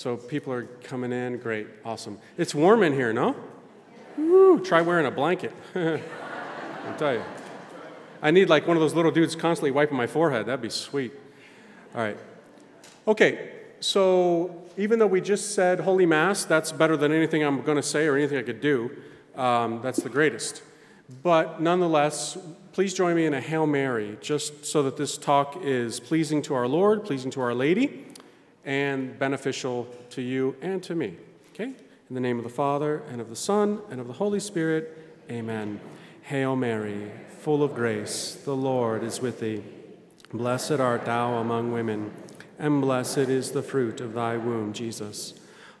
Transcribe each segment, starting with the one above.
So people are coming in. Great. Awesome. It's warm in here, no? Woo, try wearing a blanket. I'll tell you. I need like one of those little dudes constantly wiping my forehead. That'd be sweet. All right. Okay, so even though we just said Holy Mass, that's better than anything I'm going to say or anything I could do. Um, that's the greatest. But nonetheless, please join me in a Hail Mary, just so that this talk is pleasing to our Lord, pleasing to Our Lady, and beneficial to you and to me. Okay? In the name of the Father, and of the Son, and of the Holy Spirit, amen. Hail Mary, full of grace, the Lord is with thee. Blessed art thou among women, and blessed is the fruit of thy womb, Jesus.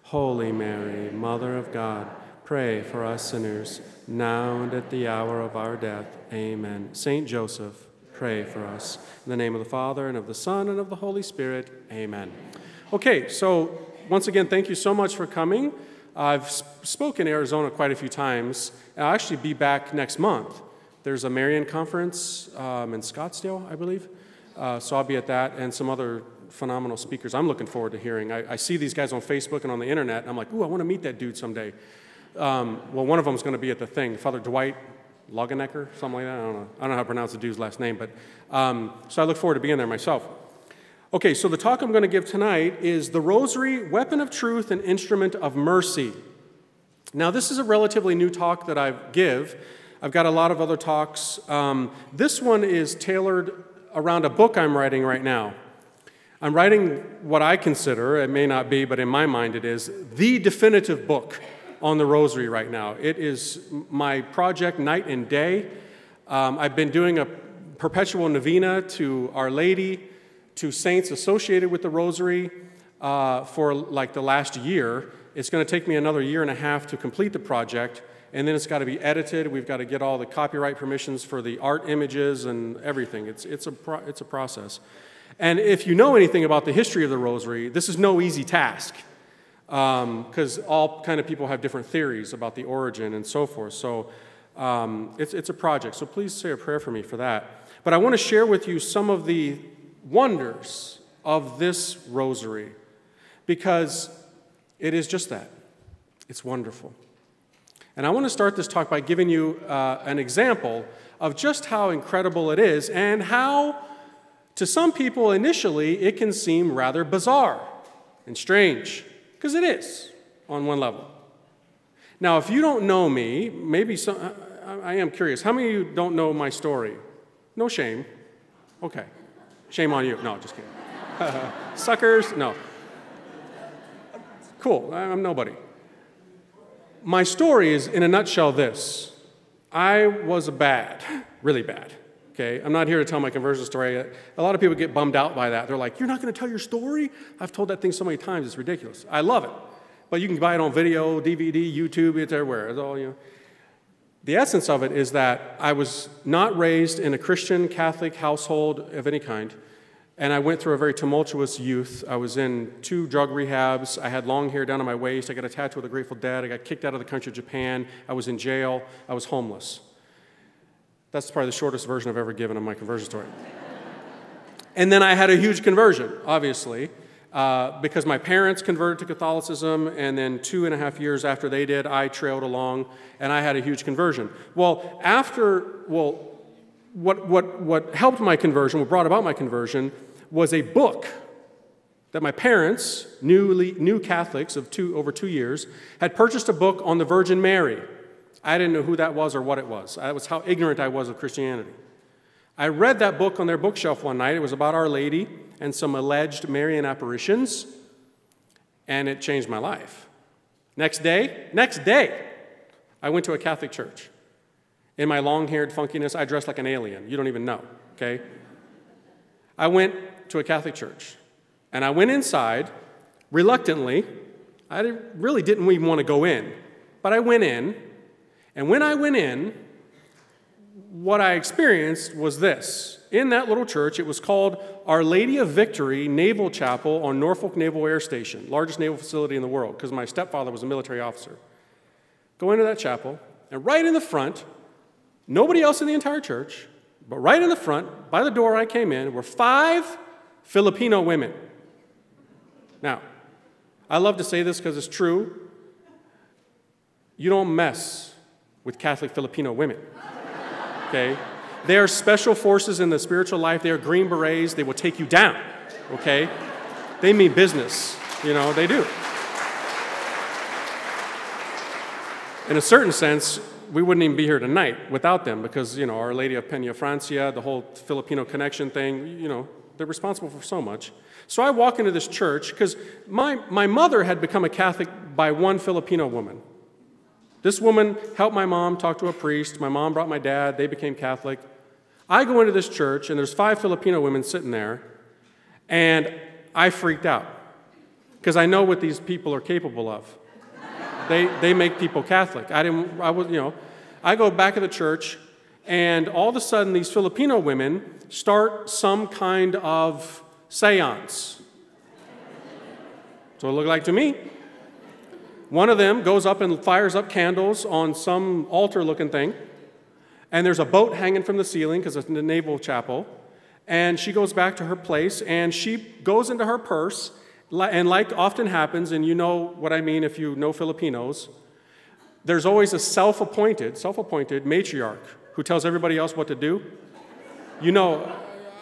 Holy Mary, Mother of God, pray for us sinners, now and at the hour of our death. Amen. Saint Joseph, pray for us. In the name of the Father, and of the Son, and of the Holy Spirit. Amen. Okay, so once again, thank you so much for coming. I've spoken in Arizona quite a few times. I'll actually be back next month. There's a Marian conference um, in Scottsdale, I believe. Uh, so I'll be at that and some other phenomenal speakers I'm looking forward to hearing. I, I see these guys on Facebook and on the internet, and I'm like, ooh, I want to meet that dude someday. Um, well, one of them is going to be at the thing, Father Dwight Longenecker, something like that. I don't know. I don't know how to pronounce the dude's last name, but um, so I look forward to being there myself. Okay, so the talk I'm going to give tonight is the Rosary, Weapon of Truth and Instrument of Mercy. Now, this is a relatively new talk that I give. I've got a lot of other talks. Um, this one is tailored around a book I'm writing right now. I'm writing what I consider, it may not be, but in my mind it is, the definitive book on the Rosary right now. It is my project night and day. Um, I've been doing a perpetual novena to Our Lady to saints associated with the rosary uh, for like the last year. It's going to take me another year and a half to complete the project, and then it's got to be edited. We've got to get all the copyright permissions for the art images and everything. It's, it's, a, pro- it's a process. And if you know anything about the history of the rosary, this is no easy task because um, all kind of people have different theories about the origin and so forth. So um, it's, it's a project. So please say a prayer for me for that. But I want to share with you some of the wonders of this rosary because it is just that. It's wonderful. And I want to start this talk by giving you uh, an example of just how incredible it is and how, to some people initially, it can seem rather bizarre and strange, because it is on one level. Now, if you don't know me, maybe some, I am curious. How many of you don't know my story? No shame. Okay. Shame on you. No, just kidding. Suckers? No. Cool, I'm nobody. My story is, in a nutshell, this I was bad, really bad. Okay, I'm not here to tell my conversion story. A lot of people get bummed out by that. They're like, You're not going to tell your story? I've told that thing so many times, it's ridiculous. I love it. But you can buy it on video, DVD, YouTube, it's everywhere. It's all, you know. The essence of it is that I was not raised in a Christian Catholic household of any kind, and I went through a very tumultuous youth. I was in two drug rehabs. I had long hair down to my waist. I got a tattoo of the Grateful Dead. I got kicked out of the country of Japan. I was in jail. I was homeless. That's probably the shortest version I've ever given of my conversion story. and then I had a huge conversion, obviously. Uh, because my parents converted to Catholicism, and then two and a half years after they did, I trailed along, and I had a huge conversion. Well, after, well, what, what, what helped my conversion, what brought about my conversion, was a book that my parents, newly, new Catholics of two, over two years, had purchased a book on the Virgin Mary. I didn't know who that was or what it was. That was how ignorant I was of Christianity. I read that book on their bookshelf one night. It was about Our Lady and some alleged Marian apparitions, and it changed my life. Next day, next day, I went to a Catholic church. In my long haired funkiness, I dressed like an alien. You don't even know, okay? I went to a Catholic church, and I went inside reluctantly. I really didn't even want to go in, but I went in, and when I went in, what I experienced was this. In that little church, it was called Our Lady of Victory Naval Chapel on Norfolk Naval Air Station, largest naval facility in the world, because my stepfather was a military officer. Go into that chapel, and right in the front, nobody else in the entire church, but right in the front, by the door I came in, were five Filipino women. Now, I love to say this because it's true. You don't mess with Catholic Filipino women. Okay? They are special forces in the spiritual life. They are green berets. They will take you down. Okay? They mean business. You know, they do. In a certain sense, we wouldn't even be here tonight without them because, you know, Our Lady of Peña Francia, the whole Filipino connection thing, you know, they're responsible for so much. So I walk into this church because my, my mother had become a Catholic by one Filipino woman. This woman helped my mom talk to a priest. My mom brought my dad. They became Catholic. I go into this church, and there's five Filipino women sitting there, and I freaked out because I know what these people are capable of. they, they make people Catholic. I didn't, I was, you know, I go back to the church, and all of a sudden, these Filipino women start some kind of seance. So it looked like to me. One of them goes up and fires up candles on some altar looking thing. And there's a boat hanging from the ceiling because it's in the naval chapel. And she goes back to her place and she goes into her purse. And like often happens, and you know what I mean if you know Filipinos, there's always a self appointed, self appointed matriarch who tells everybody else what to do. You know,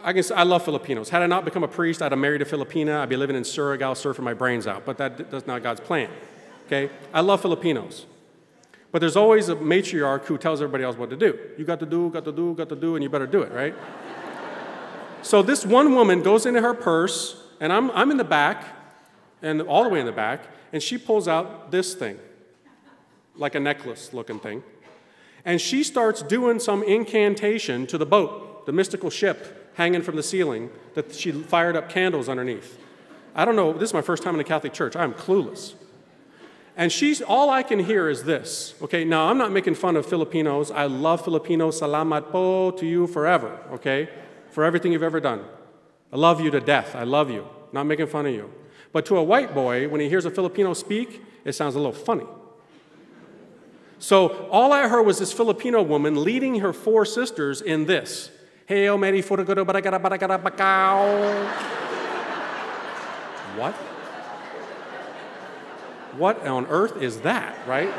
I, guess I love Filipinos. Had I not become a priest, I'd have married a Filipina. I'd be living in Surigao surfing my brains out. But that, that's not God's plan. Okay? I love Filipinos. But there's always a matriarch who tells everybody else what to do. You got to do, got to do, got to do, and you better do it, right? so this one woman goes into her purse, and I'm, I'm in the back, and all the way in the back, and she pulls out this thing, like a necklace looking thing. And she starts doing some incantation to the boat, the mystical ship hanging from the ceiling that she fired up candles underneath. I don't know, this is my first time in a Catholic church. I'm clueless. And she's, all I can hear is this. Okay, now I'm not making fun of Filipinos. I love Filipinos. Salamat po to you forever, okay? For everything you've ever done. I love you to death. I love you. Not making fun of you. But to a white boy, when he hears a Filipino speak, it sounds a little funny. So all I heard was this Filipino woman leading her four sisters in this. Hail oh, Mary, barakata bacau. What? What on earth is that, right?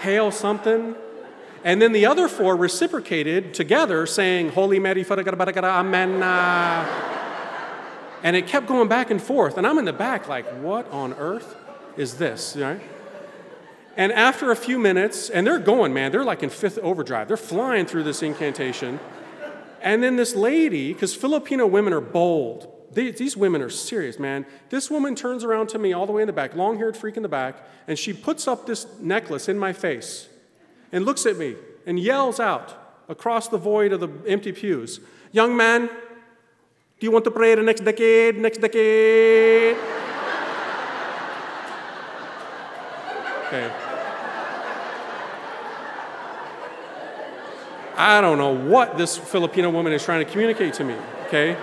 Hail something. And then the other four reciprocated together, saying, Holy Mary, Amen. Uh, and it kept going back and forth. And I'm in the back, like, what on earth is this, right? And after a few minutes, and they're going, man, they're like in fifth overdrive. They're flying through this incantation. And then this lady, because Filipino women are bold, these women are serious, man. This woman turns around to me all the way in the back, long haired freak in the back, and she puts up this necklace in my face and looks at me and yells out across the void of the empty pews Young man, do you want to pray the next decade, next decade? Okay. I don't know what this Filipino woman is trying to communicate to me, okay?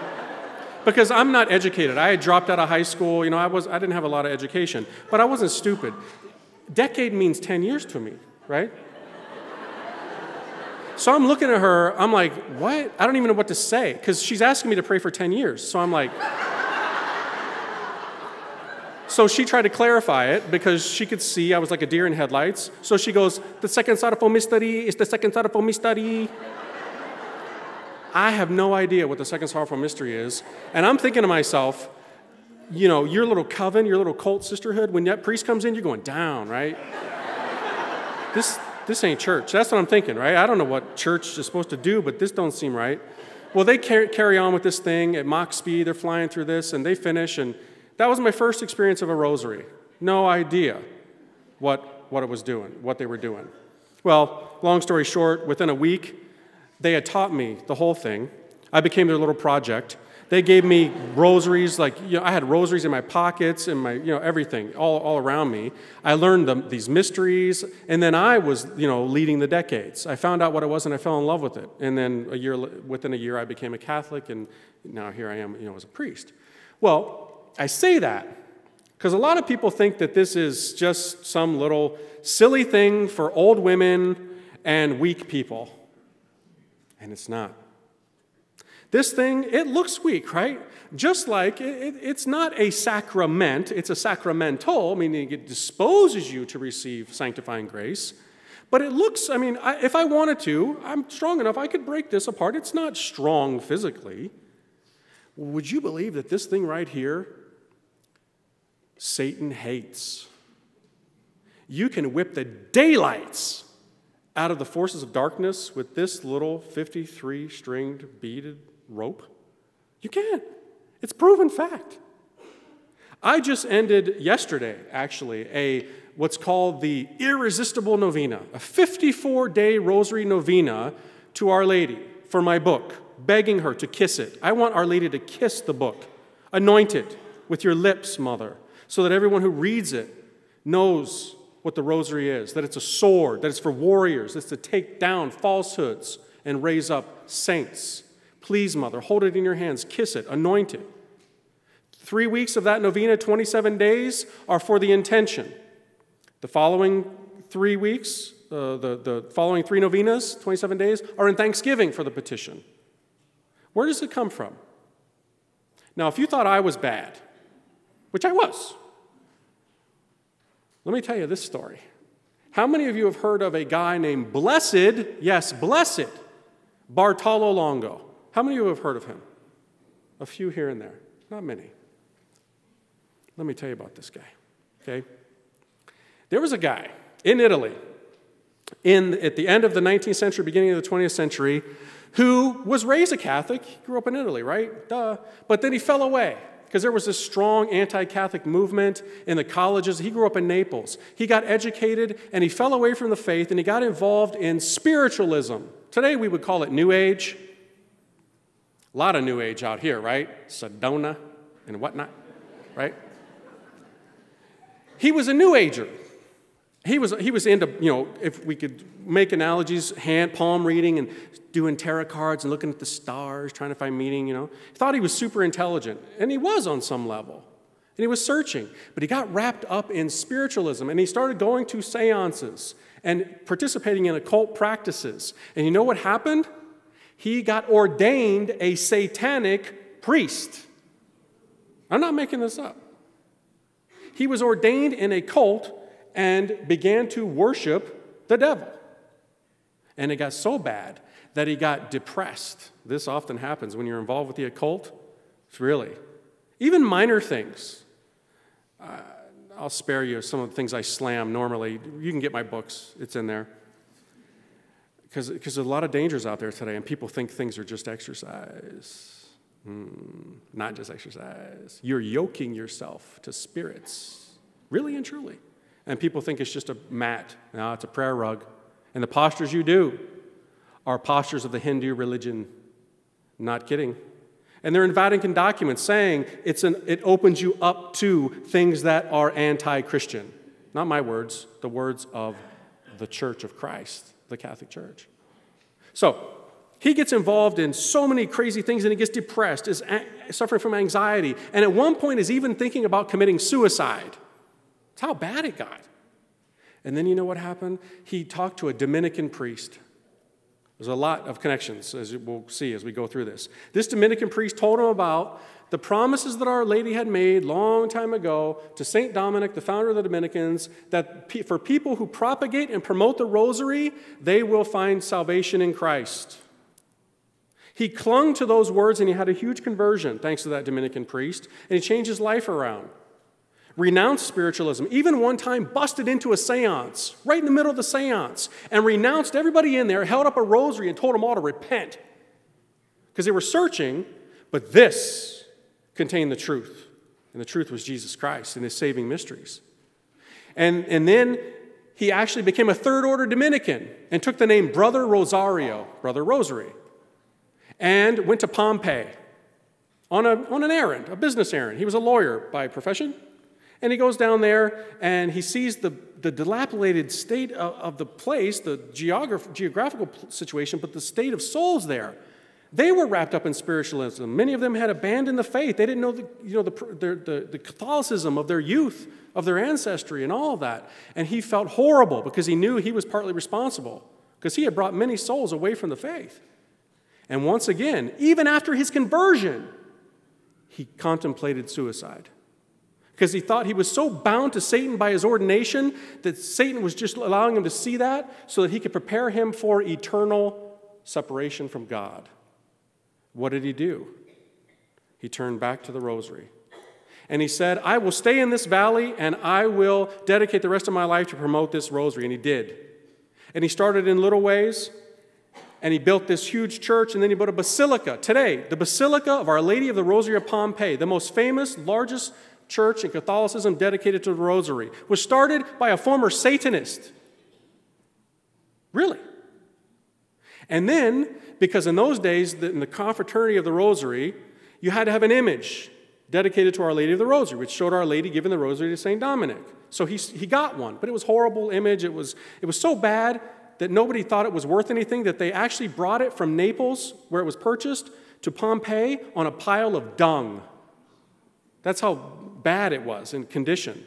Because I'm not educated. I had dropped out of high school. You know, I, was, I didn't have a lot of education, but I wasn't stupid. Decade means 10 years to me, right? So I'm looking at her, I'm like, what? I don't even know what to say, because she's asking me to pray for 10 years. So I'm like, so she tried to clarify it because she could see I was like a deer in headlights. So she goes, the second sorrowful mystery is the second sorrowful mystery. I have no idea what the second sorrowful mystery is. And I'm thinking to myself, you know, your little coven, your little cult sisterhood, when that priest comes in, you're going down, right? this, this ain't church. That's what I'm thinking, right? I don't know what church is supposed to do, but this don't seem right. Well, they carry on with this thing at mach speed. They're flying through this, and they finish. And that was my first experience of a rosary. No idea what, what it was doing, what they were doing. Well, long story short, within a week, they had taught me the whole thing. I became their little project. They gave me rosaries, like, you know, I had rosaries in my pockets and my, you know, everything all, all around me. I learned them, these mysteries, and then I was, you know, leading the decades. I found out what it was and I fell in love with it. And then a year, within a year, I became a Catholic, and now here I am, you know, as a priest. Well, I say that because a lot of people think that this is just some little silly thing for old women and weak people and it's not. This thing, it looks weak, right? Just like it, it's not a sacrament, it's a sacramental, meaning it disposes you to receive sanctifying grace. But it looks, I mean, I, if I wanted to, I'm strong enough, I could break this apart. It's not strong physically. Would you believe that this thing right here, Satan hates? You can whip the daylights out of the forces of darkness with this little 53 stringed beaded rope? You can't. It's proven fact. I just ended yesterday, actually, a what's called the Irresistible Novena, a 54 day rosary novena to Our Lady for my book, begging her to kiss it. I want Our Lady to kiss the book. Anoint it with your lips, Mother, so that everyone who reads it knows what the rosary is that it's a sword, that it's for warriors, it's to take down falsehoods and raise up saints. Please, Mother, hold it in your hands, kiss it, anoint it. Three weeks of that novena, 27 days, are for the intention. The following three weeks, uh, the, the following three novenas, 27 days, are in thanksgiving for the petition. Where does it come from? Now, if you thought I was bad, which I was, let me tell you this story. How many of you have heard of a guy named Blessed, yes, Blessed, Bartolo Longo? How many of you have heard of him? A few here and there, not many. Let me tell you about this guy, okay? There was a guy in Italy in, at the end of the 19th century, beginning of the 20th century, who was raised a Catholic. He grew up in Italy, right? Duh. But then he fell away because there was this strong anti Catholic movement in the colleges. He grew up in Naples. He got educated and he fell away from the faith and he got involved in spiritualism. Today we would call it New Age. A lot of New Age out here, right? Sedona and whatnot, right? He was a New Ager. He was, he was into, you know, if we could make analogies, hand, palm reading and doing tarot cards and looking at the stars, trying to find meaning, you know. He thought he was super intelligent, and he was on some level. And he was searching, but he got wrapped up in spiritualism and he started going to seances and participating in occult practices. And you know what happened? He got ordained a satanic priest. I'm not making this up. He was ordained in a cult and began to worship the devil. And it got so bad that he got depressed. This often happens when you're involved with the occult. It's really, even minor things. Uh, I'll spare you some of the things I slam normally. You can get my books, it's in there. Because there's a lot of dangers out there today, and people think things are just exercise. Mm, not just exercise. You're yoking yourself to spirits, really and truly. And people think it's just a mat. No, it's a prayer rug. And the postures you do are postures of the Hindu religion. Not kidding. And they're in Vatican documents saying it's an, it opens you up to things that are anti Christian. Not my words, the words of the Church of Christ, the Catholic Church. So, he gets involved in so many crazy things and he gets depressed, is suffering from anxiety, and at one point is even thinking about committing suicide. That's how bad it got. And then you know what happened? He talked to a Dominican priest. There's a lot of connections, as we'll see as we go through this. This Dominican priest told him about the promises that Our Lady had made long time ago to St. Dominic, the founder of the Dominicans, that for people who propagate and promote the rosary, they will find salvation in Christ. He clung to those words and he had a huge conversion thanks to that Dominican priest, and he changed his life around renounced spiritualism, even one time busted into a seance, right in the middle of the seance, and renounced everybody in there, held up a rosary, and told them all to repent. Because they were searching, but this contained the truth. And the truth was Jesus Christ and his saving mysteries. And, and then he actually became a third order Dominican and took the name Brother Rosario, Brother Rosary, and went to Pompeii on, a, on an errand, a business errand. He was a lawyer by profession. And he goes down there and he sees the, the dilapidated state of, of the place, the geograph- geographical situation, but the state of souls there. They were wrapped up in spiritualism. Many of them had abandoned the faith. They didn't know the, you know, the, the, the Catholicism of their youth, of their ancestry, and all of that. And he felt horrible because he knew he was partly responsible because he had brought many souls away from the faith. And once again, even after his conversion, he contemplated suicide because he thought he was so bound to Satan by his ordination that Satan was just allowing him to see that so that he could prepare him for eternal separation from God. What did he do? He turned back to the rosary. And he said, I will stay in this valley and I will dedicate the rest of my life to promote this rosary. And he did. And he started in little ways and he built this huge church and then he built a basilica. Today, the Basilica of Our Lady of the Rosary of Pompeii, the most famous, largest church in Catholicism dedicated to the rosary, was started by a former Satanist. Really? And then, because in those days, in the confraternity of the rosary, you had to have an image dedicated to Our Lady of the Rosary, which showed Our Lady giving the rosary to St. Dominic. So he, he got one, but it was horrible image. It was, it was so bad that nobody thought it was worth anything that they actually brought it from Naples, where it was purchased, to Pompeii on a pile of dung. That's how bad it was in condition.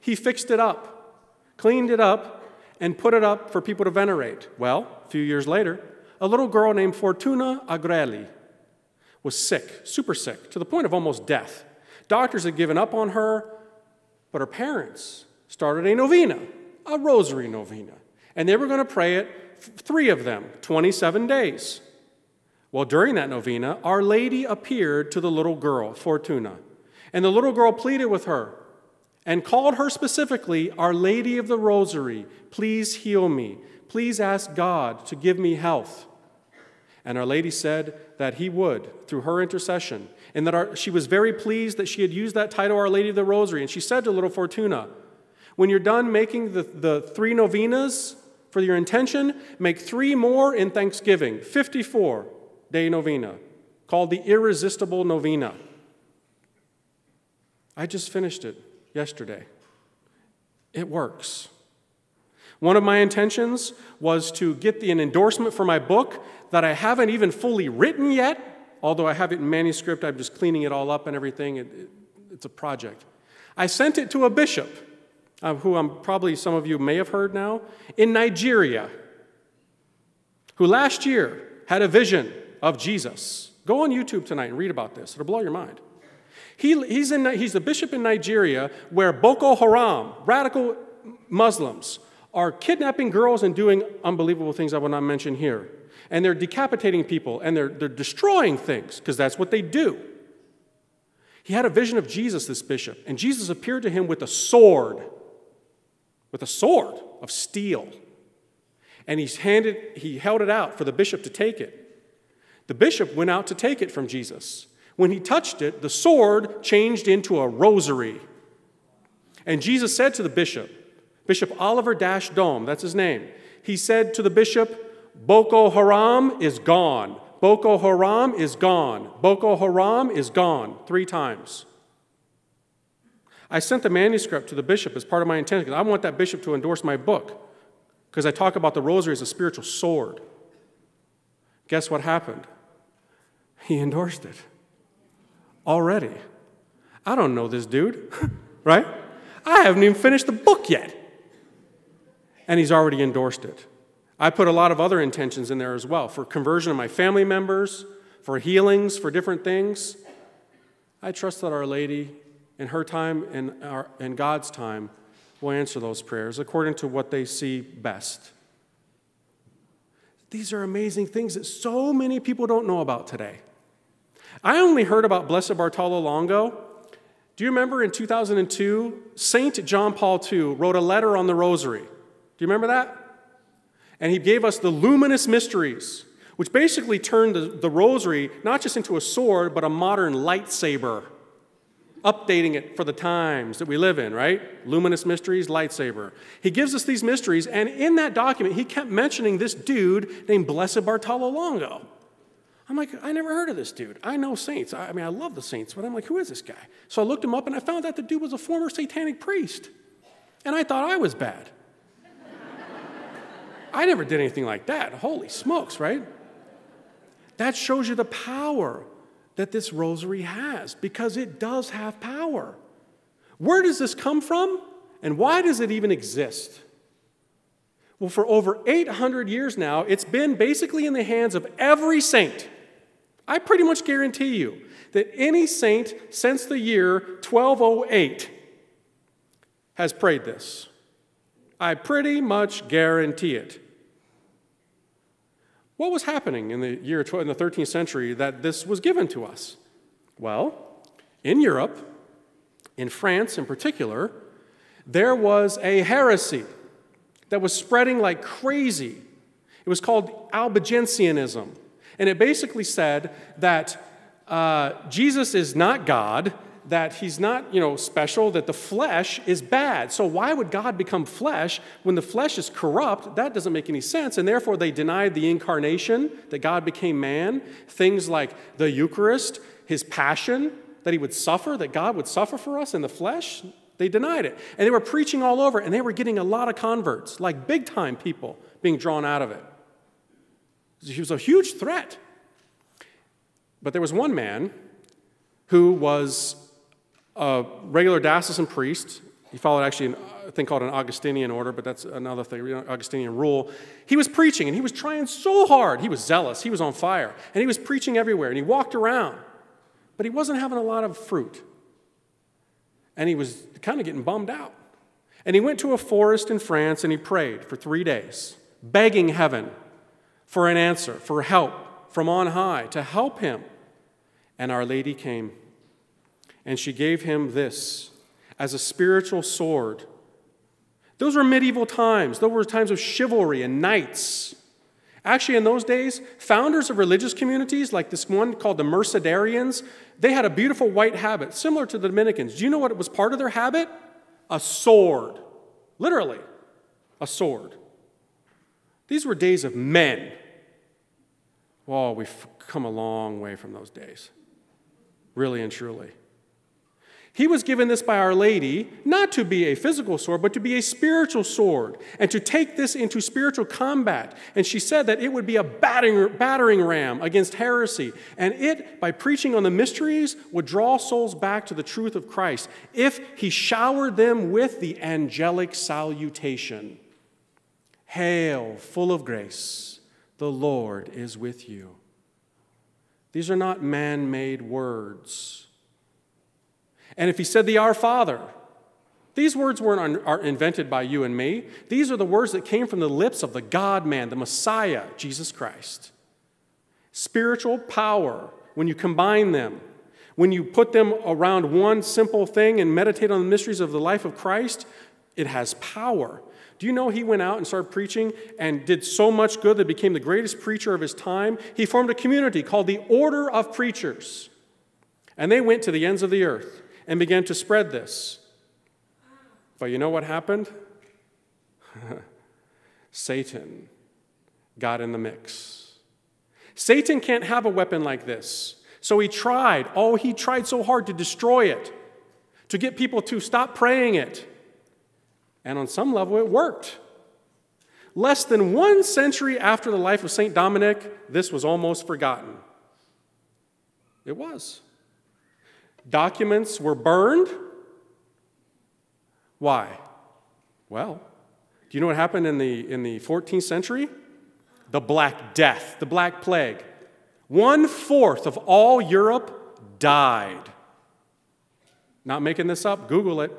He fixed it up, cleaned it up, and put it up for people to venerate. Well, a few years later, a little girl named Fortuna Agrelli was sick, super sick, to the point of almost death. Doctors had given up on her, but her parents started a novena, a rosary novena. And they were going to pray it, three of them, 27 days. Well, during that novena, Our Lady appeared to the little girl, Fortuna. And the little girl pleaded with her and called her specifically, Our Lady of the Rosary, please heal me. Please ask God to give me health. And Our Lady said that He would through her intercession, and that our, she was very pleased that she had used that title, Our Lady of the Rosary. And she said to little Fortuna, When you're done making the, the three novenas for your intention, make three more in Thanksgiving, 54 day novena, called the Irresistible Novena. I just finished it yesterday. It works. One of my intentions was to get the, an endorsement for my book that I haven't even fully written yet, although I have it in manuscript. I'm just cleaning it all up and everything. It, it, it's a project. I sent it to a bishop, uh, who I'm, probably some of you may have heard now, in Nigeria, who last year had a vision of Jesus. Go on YouTube tonight and read about this, it'll blow your mind. He, he's, in, he's the bishop in Nigeria where Boko Haram, radical Muslims, are kidnapping girls and doing unbelievable things I will not mention here. And they're decapitating people and they're, they're destroying things because that's what they do. He had a vision of Jesus, this bishop, and Jesus appeared to him with a sword, with a sword of steel. And he's handed, he held it out for the bishop to take it. The bishop went out to take it from Jesus. When he touched it, the sword changed into a rosary. And Jesus said to the bishop, Bishop Oliver Dashe Doeme, that's his name, he said to the bishop, Boko Haram is gone. Boko Haram is gone. Boko Haram is gone. Three times. I sent the manuscript to the bishop as part of my intention because I want that bishop to endorse my book because I talk about the rosary as a spiritual sword. Guess what happened? He endorsed it already. I don't know this dude, right? I haven't even finished the book yet. And he's already endorsed it. I put a lot of other intentions in there as well for conversion of my family members, for healings, for different things. I trust that Our Lady, in her time and in God's time, will answer those prayers according to what they see best. These are amazing things that so many people don't know about today. I only heard about Blessed Bartolo Longo. Do you remember in 2002, Saint John Paul II wrote a letter on the rosary? Do you remember that? And he gave us the luminous mysteries, which basically turned the, the rosary not just into a sword, but a modern lightsaber, updating it for the times that we live in, right? Luminous mysteries, lightsaber. He gives us these mysteries, and in that document, he kept mentioning this dude named Blessed Bartolo Longo. I'm like, I never heard of this dude. I know saints. I, mean, I love the saints, but I'm like, who is this guy? So I looked him up and I found out the dude was a former satanic priest. And I thought I was bad. I never did anything like that. Holy smokes, right? That shows you the power that this rosary has because it does have power. Where does this come from? And why does it even exist? Well, for over 800 years now, it's been basically in the hands of every saint. I pretty much guarantee you that any saint since the year 1208 has prayed this. I pretty much guarantee it. What was happening in the year in the 13th century that this was given to us? Well, in Europe, in France in particular, there was a heresy that was spreading like crazy. It was called Albigensianism. And it basically said that uh, Jesus is not God, that he's not, you know, special, that the flesh is bad. So why would God become flesh when the flesh is corrupt? That doesn't make any sense. And therefore they denied the incarnation, that God became man, things like the Eucharist, his passion, that he would suffer, that God would suffer for us in the flesh. They denied it. And they were preaching all over, and they were getting a lot of converts, like big time people being drawn out of it. He was a huge threat. But there was one man who was a regular diocesan priest. He followed actually a thing called an Augustinian order, but that's another thing, Augustinian rule. He was preaching and he was trying so hard. He was zealous, he was on fire, and he was preaching everywhere and he walked around, but he wasn't having a lot of fruit. And he was kind of getting bummed out. And he went to a forest in France and he prayed for three days, begging heaven for an answer, for help from on high to help him. And Our Lady came and she gave him this as a spiritual sword. Those were medieval times. Those were times of chivalry and knights. Actually, in those days, founders of religious communities, like this one called the Mercedarians, they had a beautiful white habit, similar to the Dominicans. Do you know what was part of their habit? A sword. Literally, a sword. These were days of men. Oh, we've come a long way from those days, really and truly. He was given this by Our Lady not to be a physical sword, but to be a spiritual sword and to take this into spiritual combat. And she said that it would be a battering, battering ram against heresy. And it, by preaching on the mysteries, would draw souls back to the truth of Christ if he showered them with the angelic salutation Hail, full of grace, the Lord is with you. These are not man made words. And if he said the Our Father, these words weren't are invented by you and me. These are the words that came from the lips of the God man, the Messiah, Jesus Christ. Spiritual power, when you combine them, when you put them around one simple thing and meditate on the mysteries of the life of Christ, it has power. Do you know he went out and started preaching and did so much good that became the greatest preacher of his time? He formed a community called the Order of Preachers. And they went to the ends of the earth and began to spread this. But you know what happened? Satan got in the mix. Satan can't have a weapon like this. So he tried. Oh, he tried so hard to destroy it, to get people to stop praying it. And on some level, it worked. Less than one century after the life of St. Dominic, this was almost forgotten. It was. Documents were burned. Why? Well, do you know what happened in the, in the 14th century? The Black Death, the Black Plague. One fourth of all Europe died. Not making this up, Google it.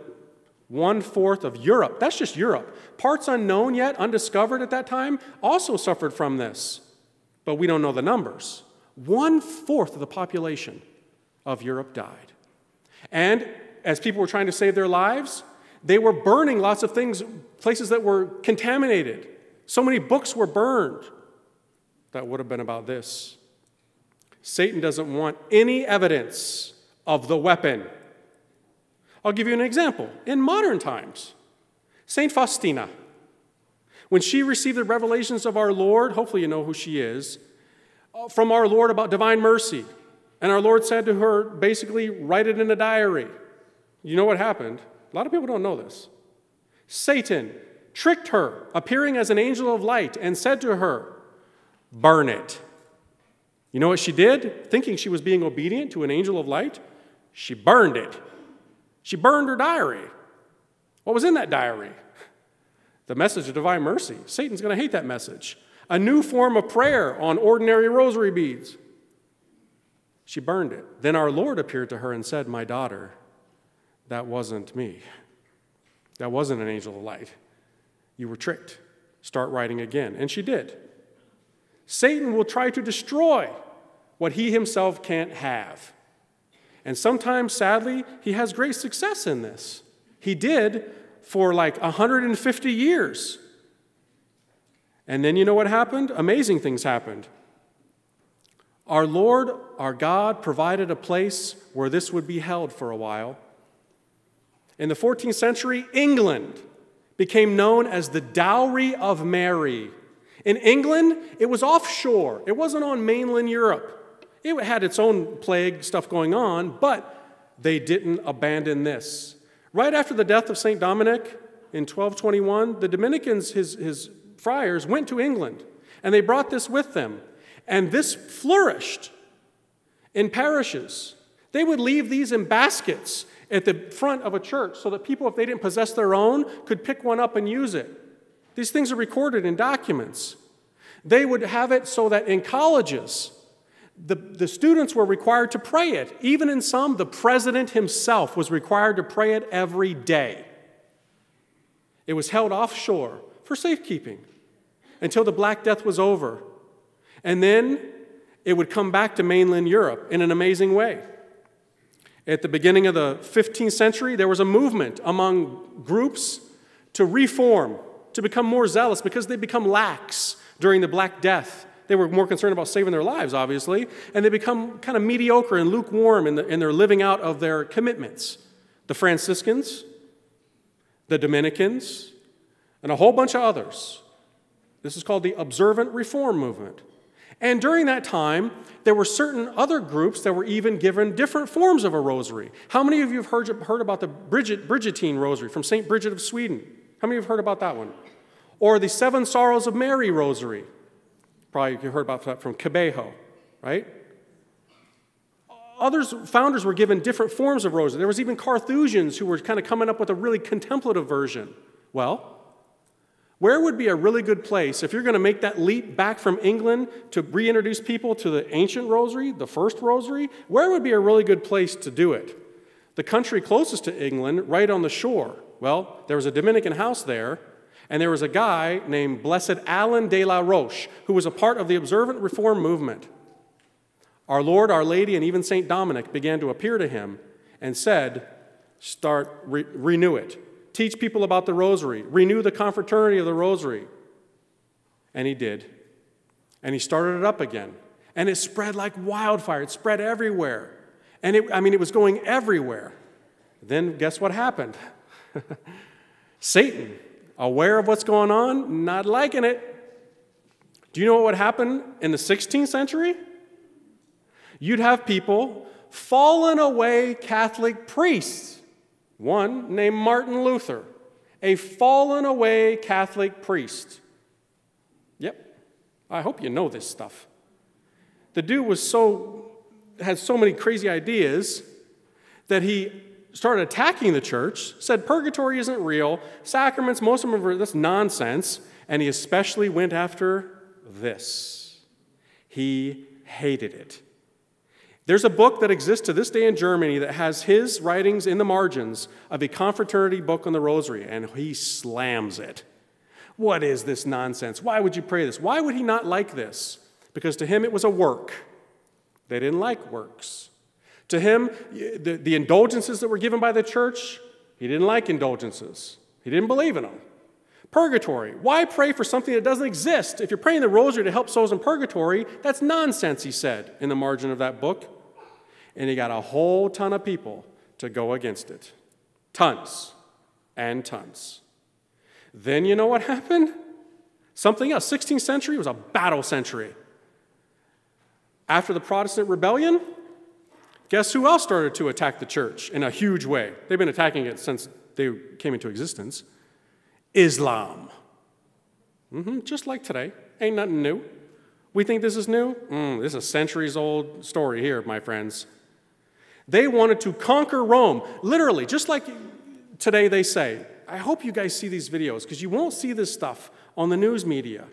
One fourth of Europe, that's just Europe. Parts unknown yet, undiscovered at that time, also suffered from this, but we don't know the numbers. One fourth of the population of Europe died. And as people were trying to save their lives, they were burning lots of things, places that were contaminated. So many books were burned. That would have been about this. Satan doesn't want any evidence of the weapon. I'll give you an example. In modern times, St. Faustina, when she received the revelations of our Lord, hopefully you know who she is, uh, from our Lord about divine mercy, and our Lord said to her, basically, write it in a diary. You know what happened? A lot of people don't know this. Satan tricked her, appearing as an angel of light, and said to her, Burn it. You know what she did? Thinking she was being obedient to an angel of light, she burned it. She burned her diary. What was in that diary? the message of divine mercy. Satan's going to hate that message. A new form of prayer on ordinary rosary beads. She burned it. Then our Lord appeared to her and said, My daughter, that wasn't me. That wasn't an angel of light. You were tricked. Start writing again. And she did. Satan will try to destroy what he himself can't have. And sometimes, sadly, he has great success in this. He did for like 150 years. And then you know what happened? Amazing things happened. Our Lord, our God, provided a place where this would be held for a while. In the 14th century, England became known as the Dowry of Mary. In England, it was offshore, it wasn't on mainland Europe. It had its own plague stuff going on, but they didn't abandon this. Right after the death of St. Dominic in 1221, the Dominicans, his, his friars, went to England and they brought this with them. And this flourished in parishes. They would leave these in baskets at the front of a church so that people, if they didn't possess their own, could pick one up and use it. These things are recorded in documents. They would have it so that in colleges, the, the students were required to pray it. Even in some, the president himself was required to pray it every day. It was held offshore for safekeeping until the Black Death was over. And then it would come back to mainland Europe in an amazing way. At the beginning of the 15th century, there was a movement among groups to reform, to become more zealous because they become lax during the Black Death. They were more concerned about saving their lives, obviously, and they become kind of mediocre and lukewarm in, the, in their living out of their commitments. The Franciscans, the Dominicans, and a whole bunch of others. This is called the Observant Reform Movement. And during that time, there were certain other groups that were even given different forms of a rosary. How many of you have heard, heard about the Bridget, Bridgetine Rosary from St. Bridget of Sweden? How many have heard about that one? Or the Seven Sorrows of Mary Rosary. Probably you heard about that from Kibeho, right? Others, founders were given different forms of rosary. There was even Carthusians who were kind of coming up with a really contemplative version. Well, where would be a really good place if you're going to make that leap back from England to reintroduce people to the ancient rosary, the first rosary? Where would be a really good place to do it? The country closest to England, right on the shore. Well, there was a Dominican house there, and there was a guy named Blessed Alan de la Roche, who was a part of the observant reform movement. Our Lord, Our Lady, and even St. Dominic began to appear to him and said, Start, re- renew it teach people about the rosary, renew the confraternity of the rosary. And he did. And he started it up again. And it spread like wildfire, it spread everywhere. And it, I mean, it was going everywhere. Then guess what happened? Satan, aware of what's going on, not liking it. Do you know what would happen in the 16th century? You'd have people, fallen away Catholic priests one named Martin Luther, a fallen away Catholic priest. Yep, I hope you know this stuff. The dude was so, had so many crazy ideas that he started attacking the church, said purgatory isn't real, sacraments, most of them are that's nonsense, and he especially went after this. He hated it. There's a book that exists to this day in Germany that has his writings in the margins of a confraternity book on the rosary, and he slams it. What is this nonsense? Why would you pray this? Why would he not like this? Because to him it was a work. They didn't like works. To him, the, the indulgences that were given by the church, he didn't like indulgences. He didn't believe in them. Purgatory. Why pray for something that doesn't exist? If you're praying the rosary to help souls in purgatory, that's nonsense, he said in the margin of that book and he got a whole ton of people to go against it. Tons and tons. Then you know what happened? Something else. 16th century was a battle century. After the Protestant rebellion, guess who else started to attack the church in a huge way? They've been attacking it since they came into existence. Islam. Mm-hmm, just like today. Ain't nothing new. We think this is new? Mm, this is a centuries old story here, my friends. They wanted to conquer Rome, literally, just like today they say. I hope you guys see these videos because you won't see this stuff on the news media.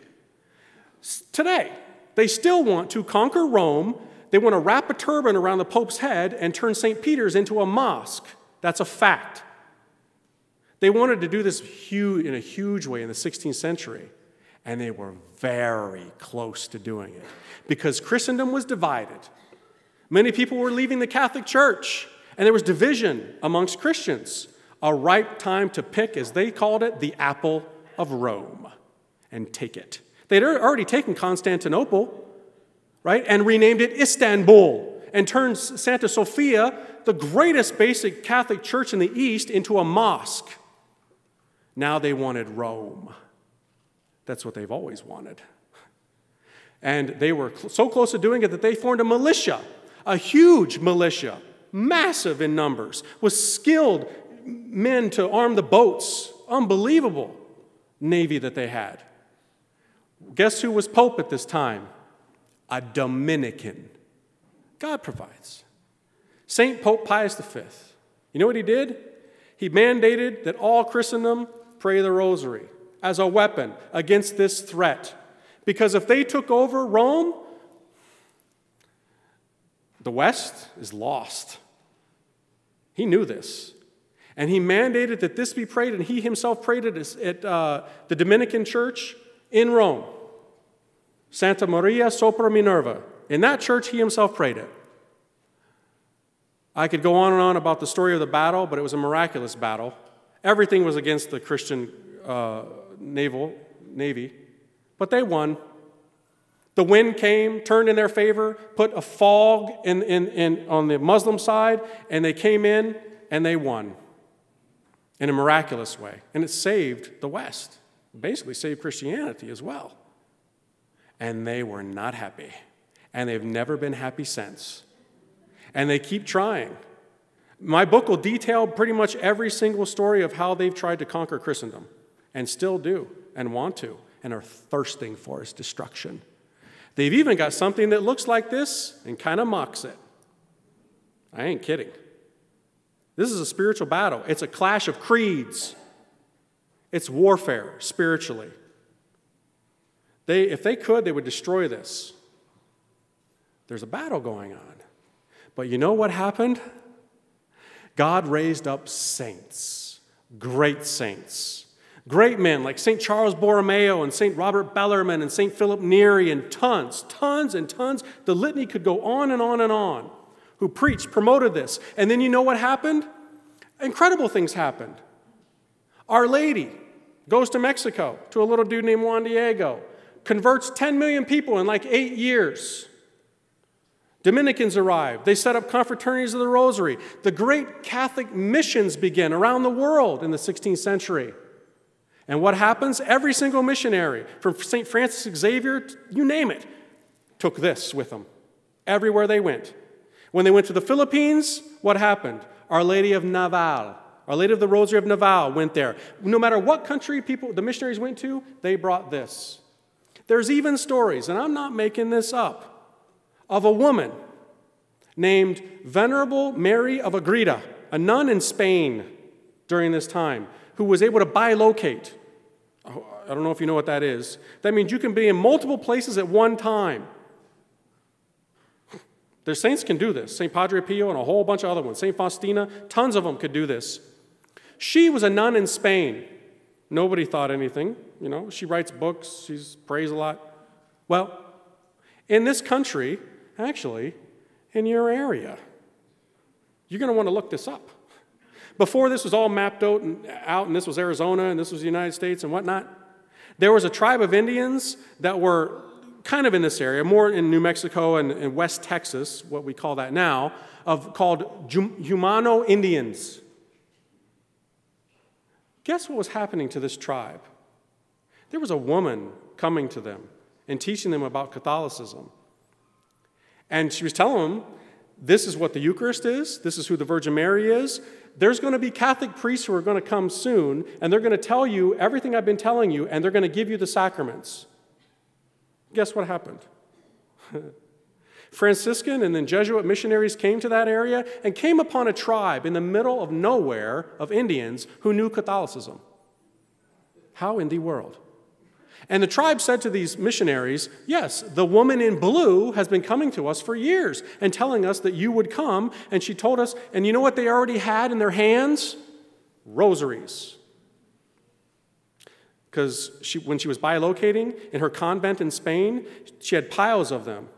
Today, they still want to conquer Rome. They want to wrap a turban around the Pope's head and turn St. Peter's into a mosque. That's a fact. They wanted to do this huge, in a huge way in the 16th century, and they were very close to doing it because Christendom was divided. Many people were leaving the Catholic Church, and there was division amongst Christians. A ripe time to pick, as they called it, the apple of Rome and take it. They'd already taken Constantinople, right, and renamed it Istanbul and turned Santa Sophia, the greatest basic Catholic church in the East, into a mosque. Now they wanted Rome. That's what they've always wanted. And they were so close to doing it that they formed a militia, a huge militia, massive in numbers, with skilled men to arm the boats. Unbelievable navy that they had. Guess who was Pope at this time? A Dominican. God provides. St. Pope Pius V. You know what he did? He mandated that all Christendom pray the rosary as a weapon against this threat. Because if they took over Rome, the West is lost. He knew this. And he mandated that this be prayed, and he himself prayed it at uh, the Dominican church in Rome. Santa Maria sopra Minerva. In that church, he himself prayed it. I could go on and on about the story of the battle, but it was a miraculous battle. Everything was against the Christian uh, naval navy, but they won. The wind came, turned in their favor, put a fog in, in, in, on the Muslim side, and they came in and they won in a miraculous way. And it saved the West, basically saved Christianity as well. And they were not happy. And they've never been happy since. And they keep trying. My book will detail pretty much every single story of how they've tried to conquer Christendom and still do and want to and are thirsting for its destruction. They've even got something that looks like this and kind of mocks it. I ain't kidding. This is a spiritual battle, it's a clash of creeds, it's warfare spiritually. They, if they could, they would destroy this. There's a battle going on. But you know what happened? God raised up saints, great saints, great men like St. Charles Borromeo and St. Robert Bellarmine and St. Philip Neri and tons, tons and tons. The litany could go on and on and on who preached, promoted this. And then you know what happened? Incredible things happened. Our Lady goes to Mexico to a little dude named Juan Diego converts 10 million people in like eight years. Dominicans arrive. They set up confraternities of the Rosary. The great Catholic missions begin around the world in the 16th century. And what happens? Every single missionary, from St. Francis Xavier, you name it, took this with them everywhere they went. When they went to the Philippines, what happened? Our Lady of Naval, Our Lady of the Rosary of Naval went there. No matter what country people, the missionaries went to, they brought this. There's even stories, and I'm not making this up, of a woman named Venerable Mary of Agreda, a nun in Spain during this time, who was able to bilocate. Oh, I don't know if you know what that is. That means you can be in multiple places at one time. The saints can do this. St. Padre Pio and a whole bunch of other ones. St. Faustina, tons of them could do this. She was a nun in Spain. Nobody thought anything. You know, she writes books, she prays a lot. Well, in this country, actually, in your area, you're going to want to look this up. Before this was all mapped out and, out, and this was Arizona, and this was the United States, and whatnot, there was a tribe of Indians that were kind of in this area, more in New Mexico and, and West Texas, what we call that now, of called Jumano Indians. Guess what was happening to this tribe? There was a woman coming to them and teaching them about Catholicism. And she was telling them, this is what the Eucharist is, this is who the Virgin Mary is. There's going to be Catholic priests who are going to come soon, and they're going to tell you everything I've been telling you, and they're going to give you the sacraments. Guess what happened? Franciscan and then Jesuit missionaries came to that area and came upon a tribe in the middle of nowhere of Indians who knew Catholicism. How in the world? And the tribe said to these missionaries, Yes, the woman in blue has been coming to us for years and telling us that you would come. And she told us, and you know what they already had in their hands? Rosaries. Because she, when she was bilocating in her convent in Spain, she had piles of them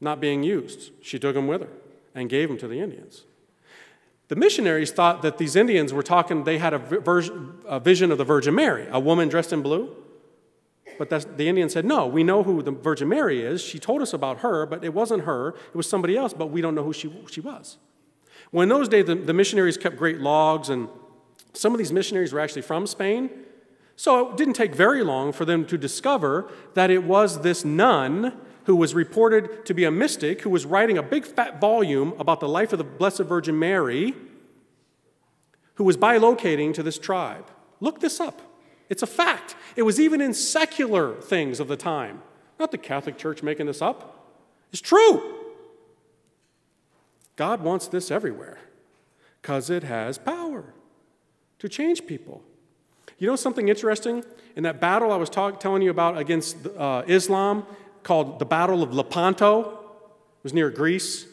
not being used. She took them with her and gave them to the Indians. The missionaries thought that these Indians were talking, they had a, a vision of the Virgin Mary, a woman dressed in blue. But the Indian said, No, we know who the Virgin Mary is. She told us about her, but it wasn't her. It was somebody else, but we don't know who she, she was. Well, in those days, the, the missionaries kept great logs, and some of these missionaries were actually from Spain. So it didn't take very long for them to discover that it was this nun who was reported to be a mystic who was writing a big fat volume about the life of the Blessed Virgin Mary, who was bilocating to this tribe. Look this up. It's a fact. It was even in secular things of the time. Not the Catholic Church making this up. It's true. God wants this everywhere because it has power to change people. You know something interesting? In that battle I was talk, telling you about against uh, Islam called the Battle of Lepanto, it was near Greece.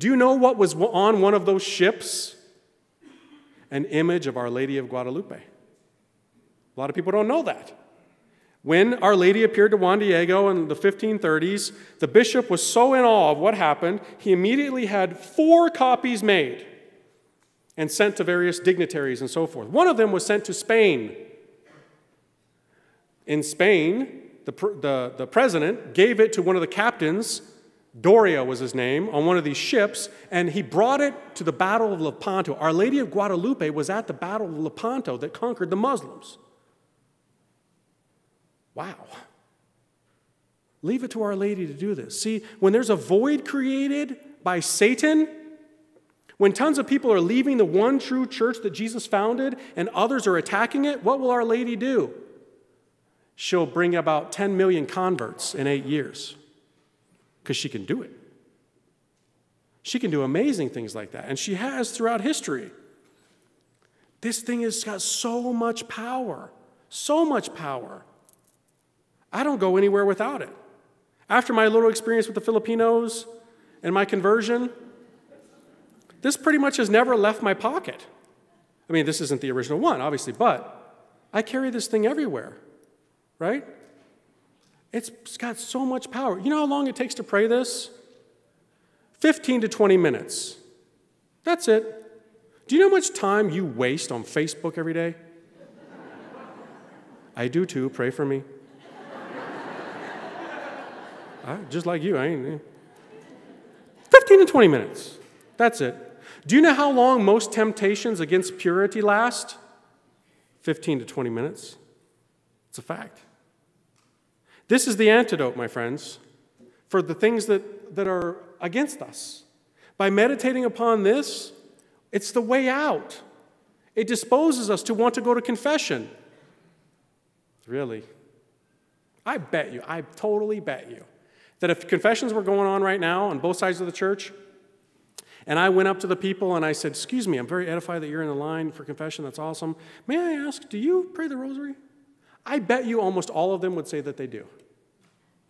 Do you know what was on one of those ships? An image of Our Lady of Guadalupe. A lot of people don't know that. When Our Lady appeared to Juan Diego in the 1530s, the bishop was so in awe of what happened, he immediately had four copies made and sent to various dignitaries and so forth. One of them was sent to Spain. In Spain, the, the, the president gave it to one of the captains, Doria was his name, on one of these ships, and he brought it to the Battle of Lepanto. Our Lady of Guadalupe was at the Battle of Lepanto that conquered the Muslims. Wow. Leave it to Our Lady to do this. See, when there's a void created by Satan, when tons of people are leaving the one true church that Jesus founded and others are attacking it, what will Our Lady do? She'll bring about 10 million converts in eight years because she can do it. She can do amazing things like that, and she has throughout history. This thing has got so much power, so much power. I don't go anywhere without it. After my little experience with the Filipinos and my conversion, this pretty much has never left my pocket. I mean, this isn't the original one, obviously, but I carry this thing everywhere, right? It's got so much power. You know how long it takes to pray this? 15 to 20 minutes. That's it. Do you know how much time you waste on Facebook every day? I do too. Pray for me. I, just like you, I ain't. Eh. 15 to 20 minutes. That's it. Do you know how long most temptations against purity last? 15 to 20 minutes. It's a fact. This is the antidote, my friends, for the things that, that are against us. By meditating upon this, it's the way out. It disposes us to want to go to confession. Really? I bet you, I totally bet you, that if confessions were going on right now on both sides of the church, and I went up to the people and I said, Excuse me, I'm very edified that you're in the line for confession. That's awesome. May I ask, do you pray the rosary? I bet you almost all of them would say that they do.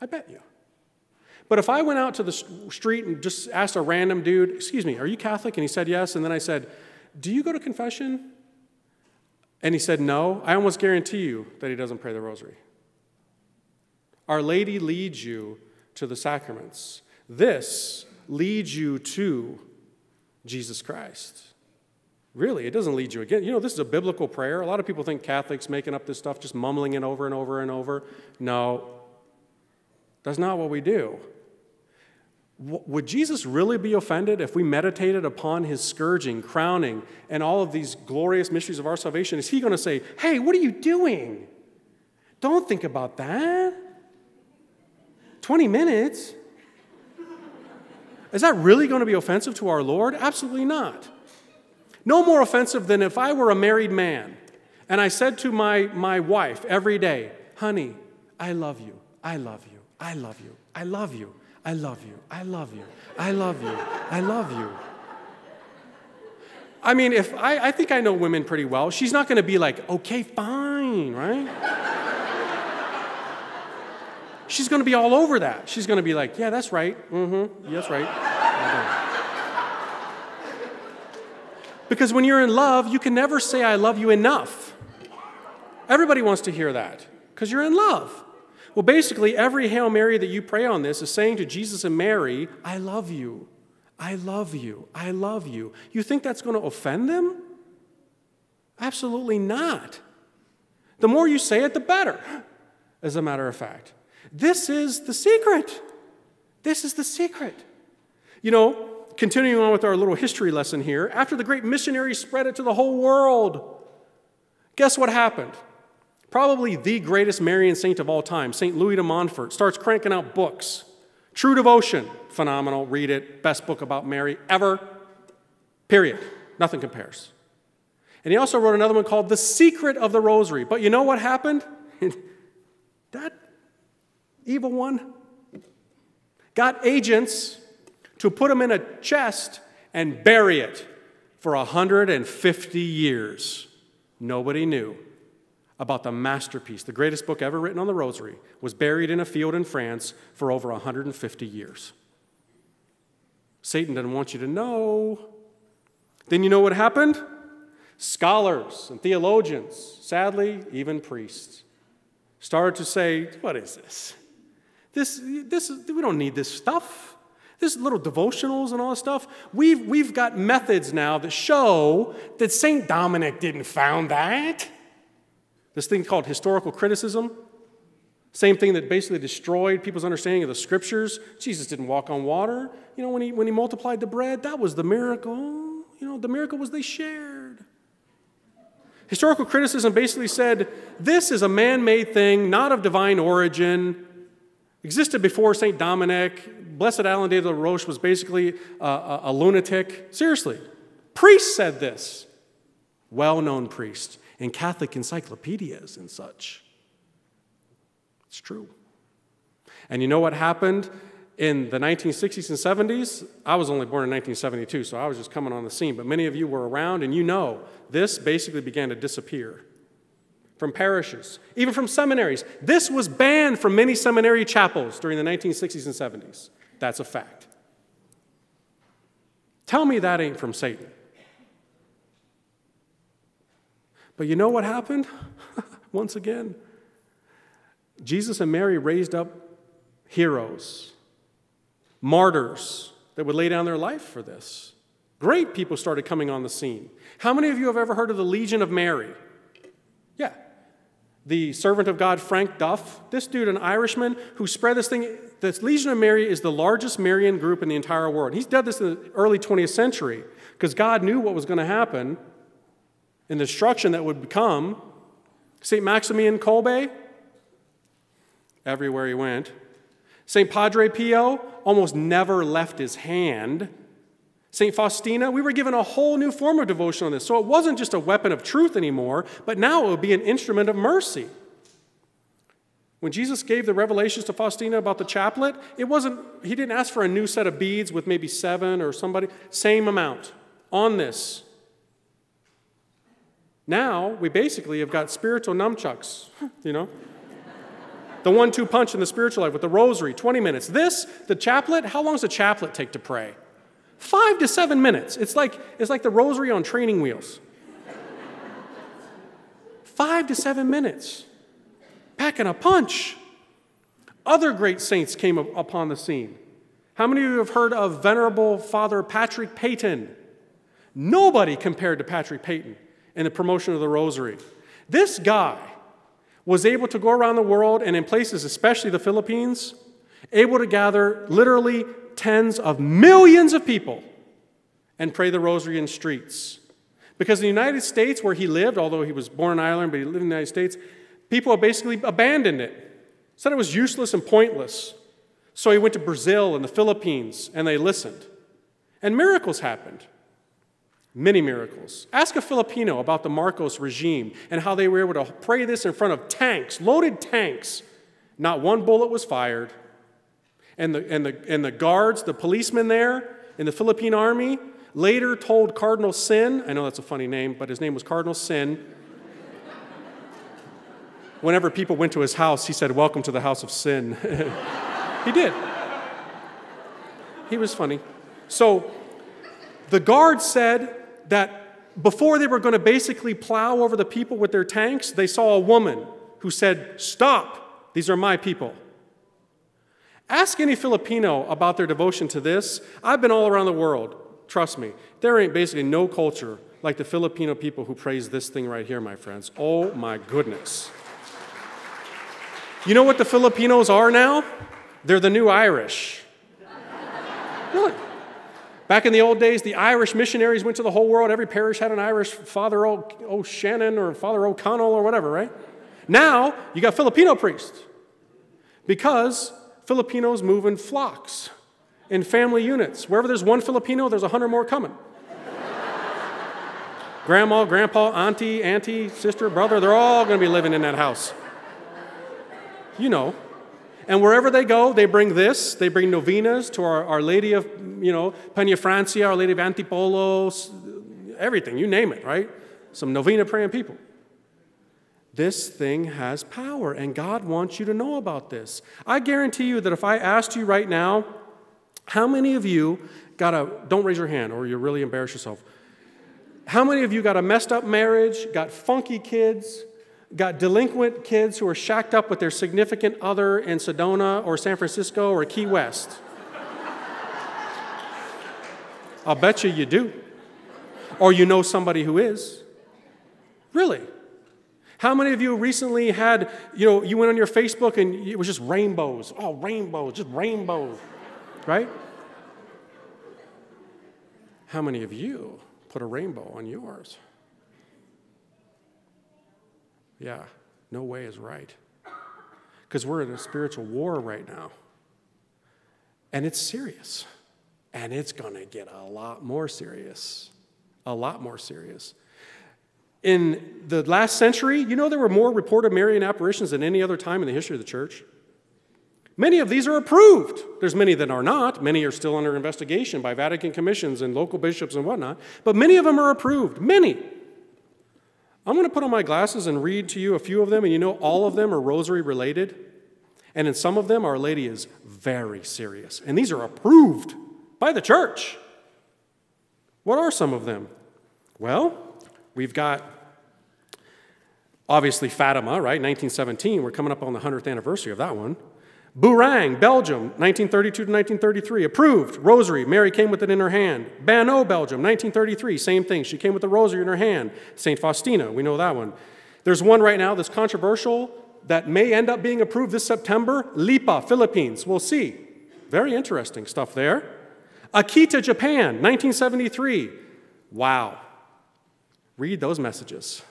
I bet you. But if I went out to the street and just asked a random dude, Excuse me, are you Catholic? And he said yes. And then I said, Do you go to confession? And he said no. I almost guarantee you that he doesn't pray the rosary. Our Lady leads you to the sacraments. This leads you to Jesus Christ. Really, it doesn't lead you again. You know, this is a biblical prayer. A lot of people think Catholics making up this stuff, just mumbling it over and over and over. No, that's not what we do. Would Jesus really be offended if we meditated upon his scourging, crowning, and all of these glorious mysteries of our salvation? Is he going to say, Hey, what are you doing? Don't think about that. 20 minutes? Is that really going to be offensive to our Lord? Absolutely not. No more offensive than if I were a married man and I said to my, my wife every day, honey, I love you, I love you, I love you, I love you. I love you. I love you. I love you. I love you. I mean, if I, I think I know women pretty well, she's not going to be like, okay, fine, right? she's going to be all over that. She's going to be like, yeah, that's right. Mm-hmm. That's right. Because when you're in love, you can never say, I love you enough. Everybody wants to hear that because you're in love. Well, basically, every Hail Mary that you pray on this is saying to Jesus and Mary, I love you. I love you. I love you. You think that's going to offend them? Absolutely not. The more you say it, the better, as a matter of fact. This is the secret. This is the secret. You know, continuing on with our little history lesson here, after the great missionaries spread it to the whole world, guess what happened? Probably the greatest Marian saint of all time, St. Louis de Montfort, starts cranking out books. True Devotion, phenomenal, read it, best book about Mary ever, period. Nothing compares. And he also wrote another one called The Secret of the Rosary. But you know what happened? that evil one got agents to put him in a chest and bury it for 150 years. Nobody knew about the masterpiece, the greatest book ever written on the rosary, was buried in a field in France for over 150 years. Satan doesn't want you to know. Then you know what happened? Scholars and theologians, sadly, even priests, started to say, What is this? This, this we don't need this stuff. This little devotionals and all this stuff. We've, we've got methods now that show that St. Dominic didn't found that. This thing called historical criticism, same thing that basically destroyed people's understanding of the scriptures. Jesus didn't walk on water. You know, when he, when he multiplied the bread, that was the miracle. You know, the miracle was they shared. Historical criticism basically said this is a man made thing, not of divine origin, existed before St. Dominic. Blessed Alan de la Roche was basically a, a, a lunatic. Seriously. Priests said this. Well known priest in Catholic encyclopedias and such. It's true. And you know what happened in the 1960s and 70s? I was only born in 1972, so I was just coming on the scene, but many of you were around, and you know this basically began to disappear from parishes, even from seminaries. This was banned from many seminary chapels during the 1960s and 70s. That's a fact. Tell me that ain't from Satan. But you know what happened? Once again, Jesus and Mary raised up heroes, martyrs that would lay down their life for this. Great people started coming on the scene. How many of you have ever heard of the Legion of Mary? The servant of God, Frank Duff, this dude, an Irishman who spread this thing. The Legion of Mary is the largest Marian group in the entire world. He's done this in the early 20th century because God knew what was going to happen and the destruction that would come. St. Maximilian Kolbe, everywhere he went. St. Padre Pio almost never left his hand. St. Faustina, we were given a whole new form of devotion on this. So it wasn't just a weapon of truth anymore, but now it would be an instrument of mercy. When Jesus gave the revelations to Faustina about the chaplet, it wasn't, he didn't ask for a new set of beads with maybe seven or somebody, same amount on this. Now we basically have got spiritual nunchucks, you know? the one two punch in the spiritual life with the rosary, 20 minutes. This, the chaplet, how long does a chaplet take to pray? Five to seven minutes. It's like, it's like the rosary on training wheels. Five to seven minutes. Packing a punch. Other great saints came upon the scene. How many of you have heard of Venerable Father Patrick Peyton? Nobody compared to Patrick Peyton in the promotion of the rosary. This guy was able to go around the world and in places, especially the Philippines, able to gather literally tens of millions of people and pray the rosary in streets. Because in the United States, where he lived, although he was born in Ireland, but he lived in the United States, people basically abandoned it, said it was useless and pointless. So he went to Brazil and the Philippines, and they listened. And miracles happened. Many miracles. Ask a Filipino about the Marcos regime and how they were able to pray this in front of tanks, loaded tanks. Not one bullet was fired. And the, and, the, and the guards, the policemen there in the Philippine army, later told Cardinal Sin, I know that's a funny name, but his name was Cardinal Sin. Whenever people went to his house, he said, Welcome to the house of sin. he did. He was funny. So the guards said that before they were going to basically plow over the people with their tanks, they saw a woman who said, Stop, these are my people. Ask any Filipino about their devotion to this. I've been all around the world. Trust me, there ain't basically no culture like the Filipino people who praise this thing right here, my friends. Oh my goodness. You know what the Filipinos are now? They're the new Irish. Really? Back in the old days, the Irish missionaries went to the whole world. Every parish had an Irish Father O'Shannon or Father O'Connell or whatever, right? Now, you got Filipino priests because Filipinos move in flocks, in family units. Wherever there's one Filipino, there's a hundred more coming. Grandma, grandpa, auntie, auntie, sister, brother, they're all going to be living in that house. You know, and wherever they go, they bring this. They bring novenas to our, our Lady of, you know, Peña Francia, Our Lady of Antipolo, everything, you name it, right? Some novena praying people. This thing has power, and God wants you to know about this. I guarantee you that if I asked you right now, how many of you got a, don't raise your hand or you really embarrass yourself. How many of you got a messed up marriage, got funky kids, got delinquent kids who are shacked up with their significant other in Sedona or San Francisco or Key West. I'll bet you you do. Or you know somebody who is. Really? How many of you recently had, you know, you went on your Facebook and it was just rainbows? Oh, rainbows, just rainbows, right? How many of you put a rainbow on yours? Yeah, no way is right. Because we're in a spiritual war right now. And it's serious. And it's going to get a lot more serious. A lot more serious. In the last century, you know there were more reported Marian apparitions than any other time in the history of the church? Many of these are approved. There's many that are not. Many are still under investigation by Vatican commissions and local bishops and whatnot. But many of them are approved. Many. I'm going to put on my glasses and read to you a few of them, and you know all of them are rosary related. And in some of them, Our Lady is very serious. And these are approved by the church. What are some of them? Well, we've got obviously Fatima, right? 1917. We're coming up on the 100th anniversary of that one. Beauraing, Belgium, 1932 to 1933, approved. Rosary, Mary came with it in her hand. Banneux, Belgium, 1933, same thing. She came with the rosary in her hand. St. Faustina, we know that one. There's one right now that's controversial that may end up being approved this September. Lipa, Philippines, we'll see. Very interesting stuff there. Akita, Japan, 1973. Wow. Read those messages.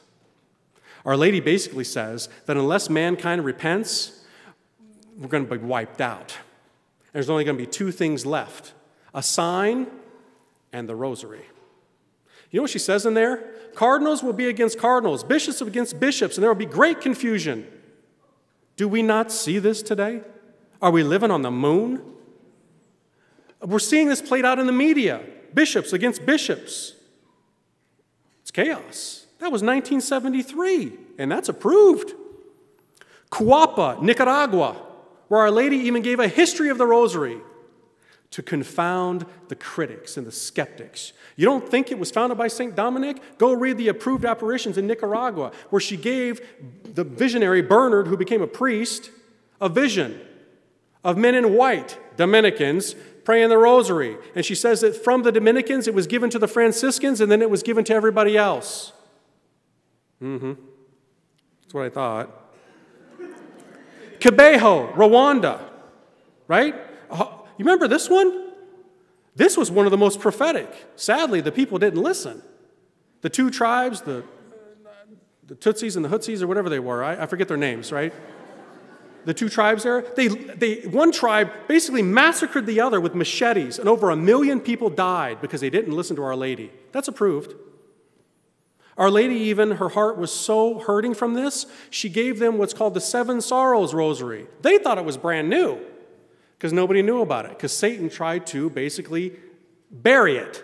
Our Lady basically says that unless mankind repents, we're going to be wiped out. There's only going to be two things left a sign and the rosary. You know what she says in there? Cardinals will be against cardinals, bishops against bishops, and there will be great confusion. Do we not see this today? Are we living on the moon? We're seeing this played out in the media bishops against bishops. Chaos. That was 1973, and that's approved. Cuapa, Nicaragua, where Our Lady even gave a history of the rosary to confound the critics and the skeptics. You don't think it was founded by St. Dominic? Go read the approved apparitions in Nicaragua, where she gave the visionary Bernard, who became a priest, a vision of men in white, Dominicans, praying the rosary. And she says that from the Dominicans, it was given to the Franciscans, and then it was given to everybody else. Mm hmm. That's what I thought. Kibeho, Rwanda, right? Uh, you remember this one? This was one of the most prophetic. Sadly, the people didn't listen. The two tribes, the, the Tutsis and the Hutsis, or whatever they were, I, I forget their names, right? The two tribes there, they, they, one tribe basically massacred the other with machetes, and over a million people died because they didn't listen to Our Lady. That's approved. Our Lady, even, her heart was so hurting from this, she gave them what's called the Seven Sorrows Rosary. They thought it was brand new. because nobody knew about it, because Satan tried to basically bury it.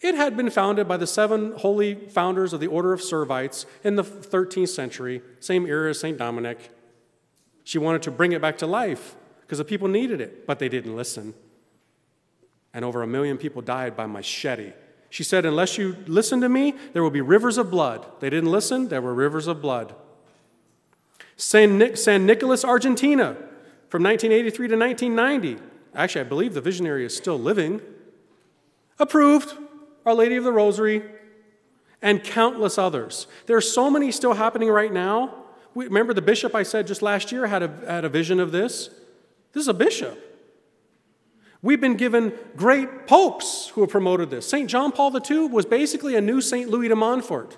It had been founded by the seven holy founders of the Order of Servites in the 13th century, same era as St. Dominic. She wanted to bring it back to life because the people needed it, but they didn't listen. And over a million people died by machete. She said, Unless you listen to me, there will be rivers of blood. They didn't listen, there were rivers of blood. San, Nic- San Nicolas, Argentina, from 1983 to 1990. Actually, I believe the visionary is still living. Approved our Lady of the Rosary, and countless others. There are so many still happening right now. We, remember the bishop I said just last year had a, had a vision of this? This is a bishop. We've been given great popes who have promoted this. St. John Paul II was basically a new St. Louis de Montfort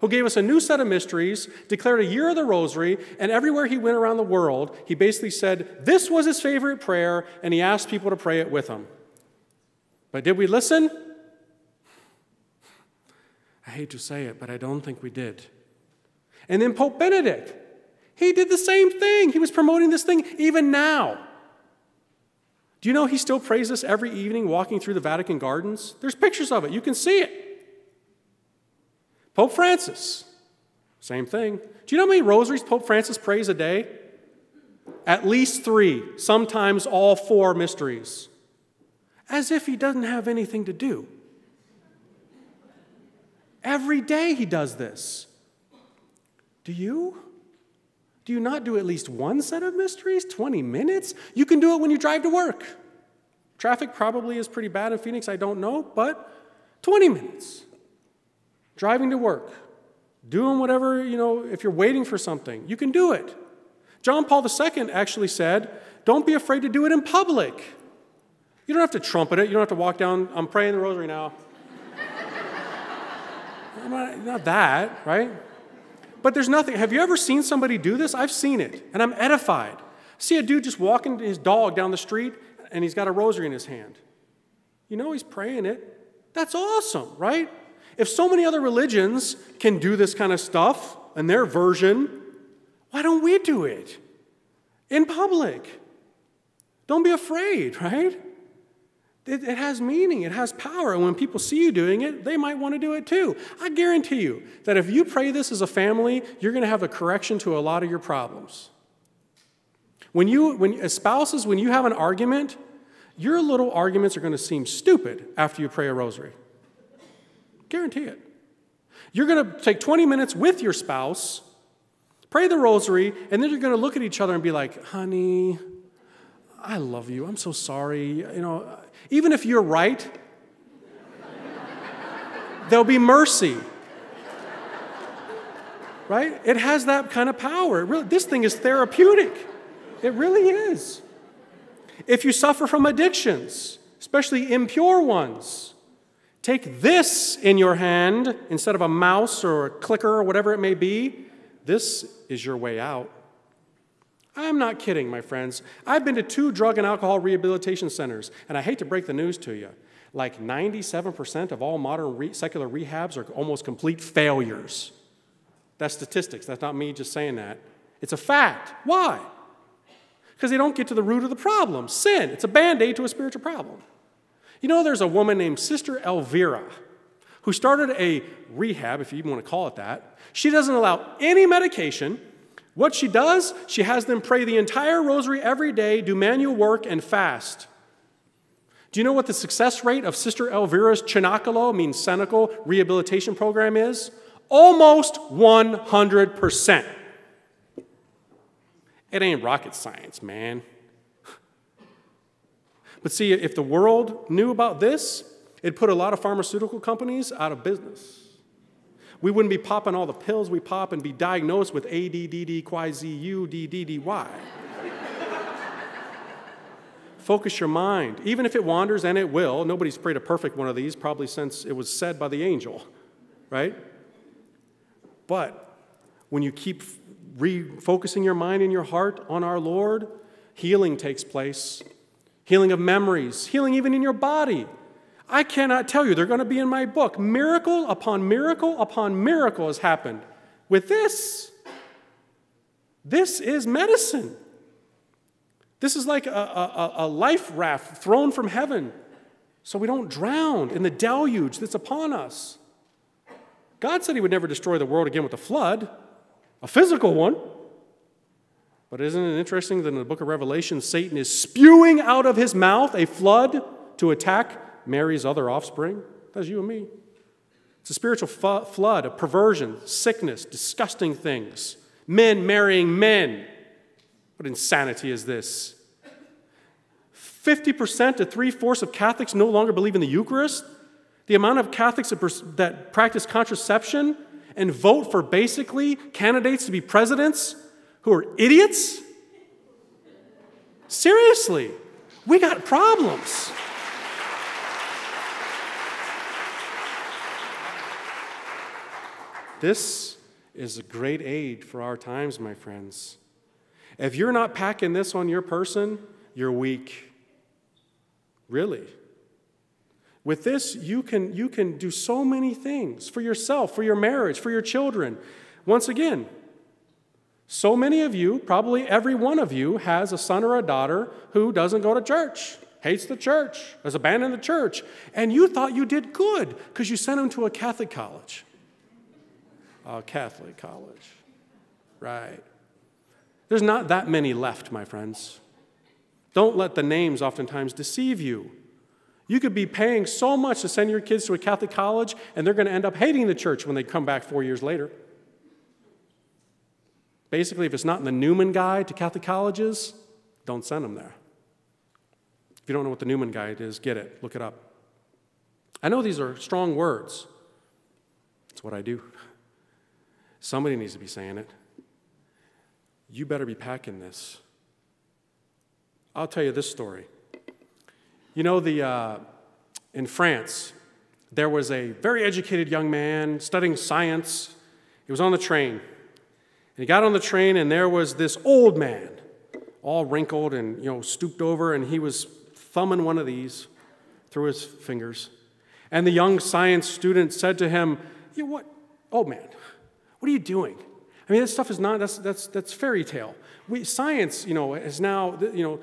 who gave us a new set of mysteries, declared a year of the rosary, and everywhere he went around the world, he basically said this was his favorite prayer, and he asked people to pray it with him. But did we listen? I hate to say it, but I don't think we did. And then Pope Benedict, he did the same thing. He was promoting this thing even now. Do you know he still prays this every evening walking through the Vatican gardens? There's pictures of it. You can see it. Pope Francis, same thing. Do you know how many rosaries Pope Francis prays a day? At least three, sometimes all four mysteries. As if he doesn't have anything to do. Every day he does this. Do you? Do you not do at least one set of mysteries? 20 minutes? You can do it when you drive to work. Traffic probably is pretty bad in Phoenix, I don't know, but 20 minutes. Driving to work, doing whatever, you know, if you're waiting for something, you can do it. John Paul II actually said, don't be afraid to do it in public. You don't have to trumpet it. You don't have to walk down, I'm praying the rosary now. not, not that, right? But there's nothing. Have you ever seen somebody do this? I've seen it, and I'm edified. See a dude just walking to his dog down the street, and he's got a rosary in his hand. You know he's praying it. That's awesome, right? If so many other religions can do this kind of stuff and their version, why don't we do it in public? Don't be afraid, right? It, it, has meaning, it has power. And when people see you doing it, they might want to do it too. I guarantee you that if you pray this as a family, you're going to have a correction to a lot of your problems. When you, when, as spouses, when you have an argument, your little arguments are going to seem stupid after you pray a rosary. Guarantee it. You're going to take 20 minutes with your spouse, pray the rosary, and then you're going to look at each other and be like, honey, I love you. I'm so sorry. You know, even if you're right, there'll be mercy. Right? It has that kind of power. Really, this thing is therapeutic. It really is. If you suffer from addictions, especially impure ones, take this in your hand instead of a mouse or a clicker or whatever it may be. This is your way out. I'm not kidding, my friends. I've been to two drug and alcohol rehabilitation centers, and I hate to break the news to you. Like 97% of all modern re- secular rehabs are almost complete failures. That's statistics. That's not me just saying that. It's a fact. Why? Because they don't get to the root of the problem sin. It's a band aid to a spiritual problem. You know, there's a woman named Sister Elvira who started a rehab, if you even want to call it that. She doesn't allow any medication. What she does, she has them pray the entire rosary every day, do manual work, and fast. Do you know what the success rate of Sister Elvira's Cenacolo, means cenacle, rehabilitation program is? Almost 100%. It ain't rocket science, man. But see, if the world knew about this, it'd put a lot of pharmaceutical companies out of business. We wouldn't be popping all the pills we pop and be diagnosed with ADDDQYZUDDDY. Focus your mind. Even if it wanders, and it will, nobody's prayed a perfect one of these, probably since it was said by the angel, right? But when you keep refocusing your mind and your heart on our Lord, healing takes place. Healing of memories, healing even in your body. I cannot tell you, they're going to be in my book. Miracle upon miracle upon miracle has happened with this. This is medicine. This is like a, a, a life raft thrown from heaven so we don't drown in the deluge that's upon us. God said He would never destroy the world again with a flood, a physical one. But isn't it interesting that in the book of Revelation, Satan is spewing out of his mouth a flood to attack Mary's other offspring? That's you and me. It's a spiritual flood of perversion, sickness, disgusting things, men marrying men. What insanity is this? 50% to three fourths of Catholics no longer believe in the Eucharist. The amount of Catholics that that practice contraception and vote for basically candidates to be presidents who are idiots? Seriously, we got problems. This is a great aid for our times, my friends. If you're not packing this on your person, you're weak. Really. With this, you can, you can do so many things for yourself, for your marriage, for your children. Once again, so many of you, probably every one of you, has a son or a daughter who doesn't go to church, hates the church, has abandoned the church, and you thought you did good because you sent him to a Catholic college. A Catholic college. Right. There's not that many left, my friends. Don't let the names oftentimes deceive you. You could be paying so much to send your kids to a Catholic college, and they're going to end up hating the church when they come back four years later. Basically, if it's not in the Newman Guide to Catholic colleges, don't send them there. If you don't know what the Newman Guide is, get it, look it up. I know these are strong words. It's what I do. Somebody needs to be saying it. You better be packing this. I'll tell you this story. You know, the, uh, in France, there was a very educated young man studying science. He was on the train. And he got on the train, and there was this old man, all wrinkled and you know stooped over, and he was thumbing one of these through his fingers. And the young science student said to him, "You what, old man? What are you doing? I mean, that stuff is not that's that's that's fairy tale. We, science, you know, is now you know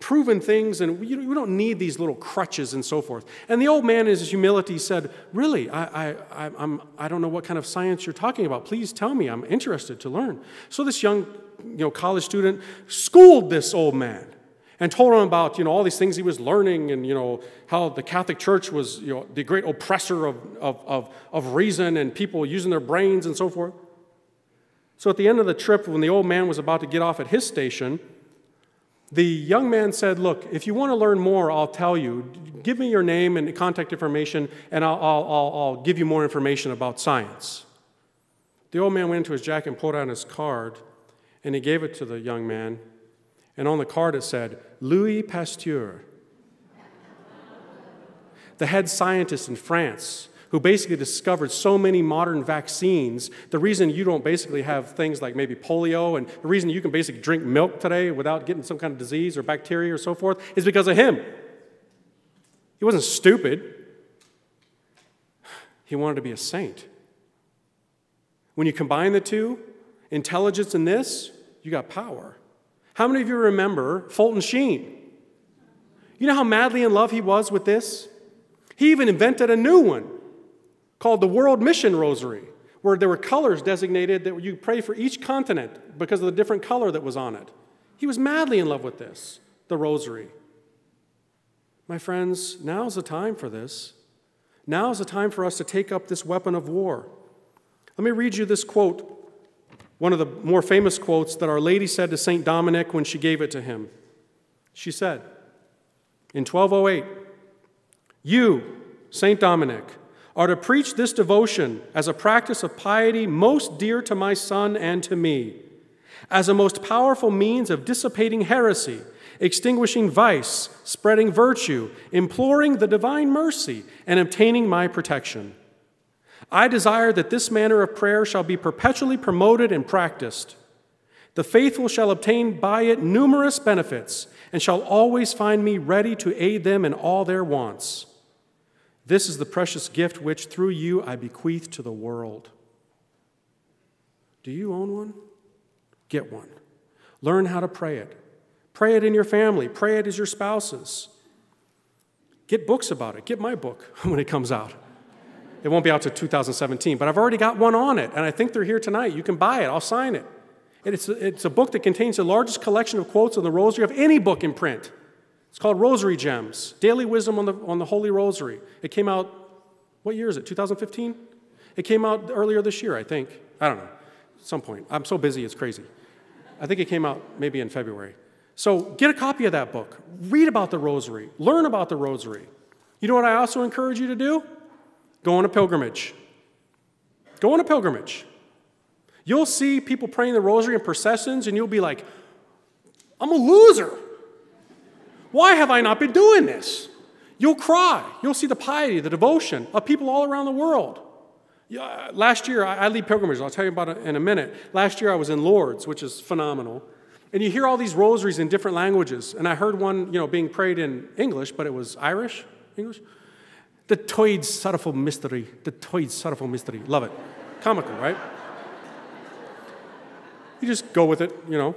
proven things, and we, we, don't need these little crutches and so forth. And the old man, in his humility, said, Really, I, I, I'm, I don't know what kind of science you're talking about. Please tell me. I'm interested to learn. So this young you know, college student schooled this old man and told him about you know, all these things he was learning and you know, how the Catholic Church was you know, the great oppressor of, of, of, of reason and people using their brains and so forth. So at the end of the trip, when the old man was about to get off at his station, the young man said, Look, if you want to learn more, I'll tell you. Give me your name and contact information, and I'll, I'll, I'll, give you more information about science. The old man went into his jacket and pulled out his card, and he gave it to the young man. And on the card it said, Louis Pasteur, the head scientist in France who basically discovered so many modern vaccines. The reason you don't basically have things like maybe polio, and the reason you can basically drink milk today without getting some kind of disease or bacteria or so forth, is because of him. He wasn't stupid, he wanted to be a saint. When you combine the two, intelligence and this, you got power. How many of you remember Fulton Sheen? You know how madly in love he was with this? He even invented a new one called the World Mission Rosary, where there were colors designated that you pray for each continent because of the different color that was on it. He was madly in love with this, the rosary. My friends, now's the time for this. Now is the time for us to take up this weapon of war. Let me read you this quote, one of the more famous quotes that Our Lady said to St. Dominic when she gave it to him. She said, in 1208, You, St. Dominic, are to preach this devotion as a practice of piety most dear to my Son and to me, as a most powerful means of dissipating heresy, extinguishing vice, spreading virtue, imploring the divine mercy, and obtaining my protection. I desire that this manner of prayer shall be perpetually promoted and practiced. The faithful shall obtain by it numerous benefits and shall always find me ready to aid them in all their wants. This is the precious gift which, through you, I bequeath to the world. Do you own one? Get one. Learn how to pray it. Pray it in your family. Pray it as your spouses. Get books about it. Get my book when it comes out. It won't be out to 2017, but I've already got one on it, and I think they're here tonight. You can buy it, I'll sign it. It's a, it's a book that contains the largest collection of quotes on the rosary of any book in print. It's called Rosary Gems Daily Wisdom on the, on the Holy Rosary. It came out, what year is it, 2015? It came out earlier this year, I think. I don't know, at some point. I'm so busy, it's crazy. I think it came out maybe in February. So get a copy of that book. Read about the rosary. Learn about the rosary. You know what I also encourage you to do? Go on a pilgrimage. Go on a pilgrimage. You'll see people praying the rosary in processions, and you'll be like, I'm a loser. Why have I not been doing this? You'll cry. You'll see the piety, the devotion of people all around the world. Last year, I, lead pilgrimages. I'll tell you about it in a minute. Last year, I was in Lourdes, which is phenomenal. And you hear all these rosaries in different languages. And I heard one, you know, being prayed in English, but it was Irish, English. The Toid Sorrowful Mystery. The Toid Sorrowful Mystery. Love it. Comical, right? You just go with it, you know.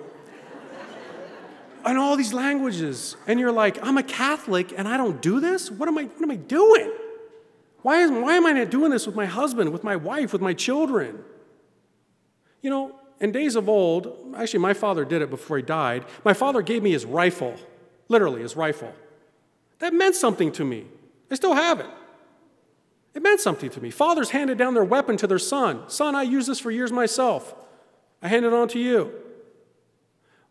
And all these languages. And you're like, I'm a Catholic and I don't do this? What am I, what am I doing? Why, is, why am I not doing this with my husband, with my wife, with my children? You know, in days of old, actually, my father did it before he died. My father gave me his rifle, literally, his rifle. That meant something to me. I still have it. It meant something to me. Fathers handed down their weapon to their son. Son, I used this for years myself. I hand it on to you.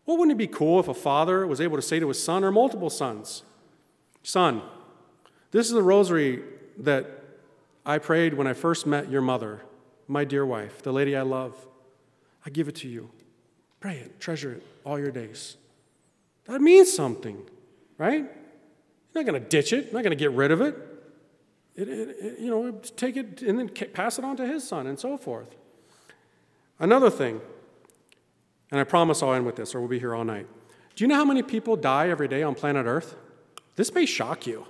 Well, wouldn't it be cool if a father was able to say to his son or multiple sons, Son, this is the rosary that I prayed when I first met your mother, my dear wife, the lady I love. I give it to you. Pray it, treasure it all your days. That means something, right? You're not going to ditch it, you're not going to get rid of it. It, it, it. You know, take it and then pass it on to his son and so forth. Another thing, and I promise I'll end with this or we'll be here all night. Do you know how many people die every day on planet Earth? This may shock you.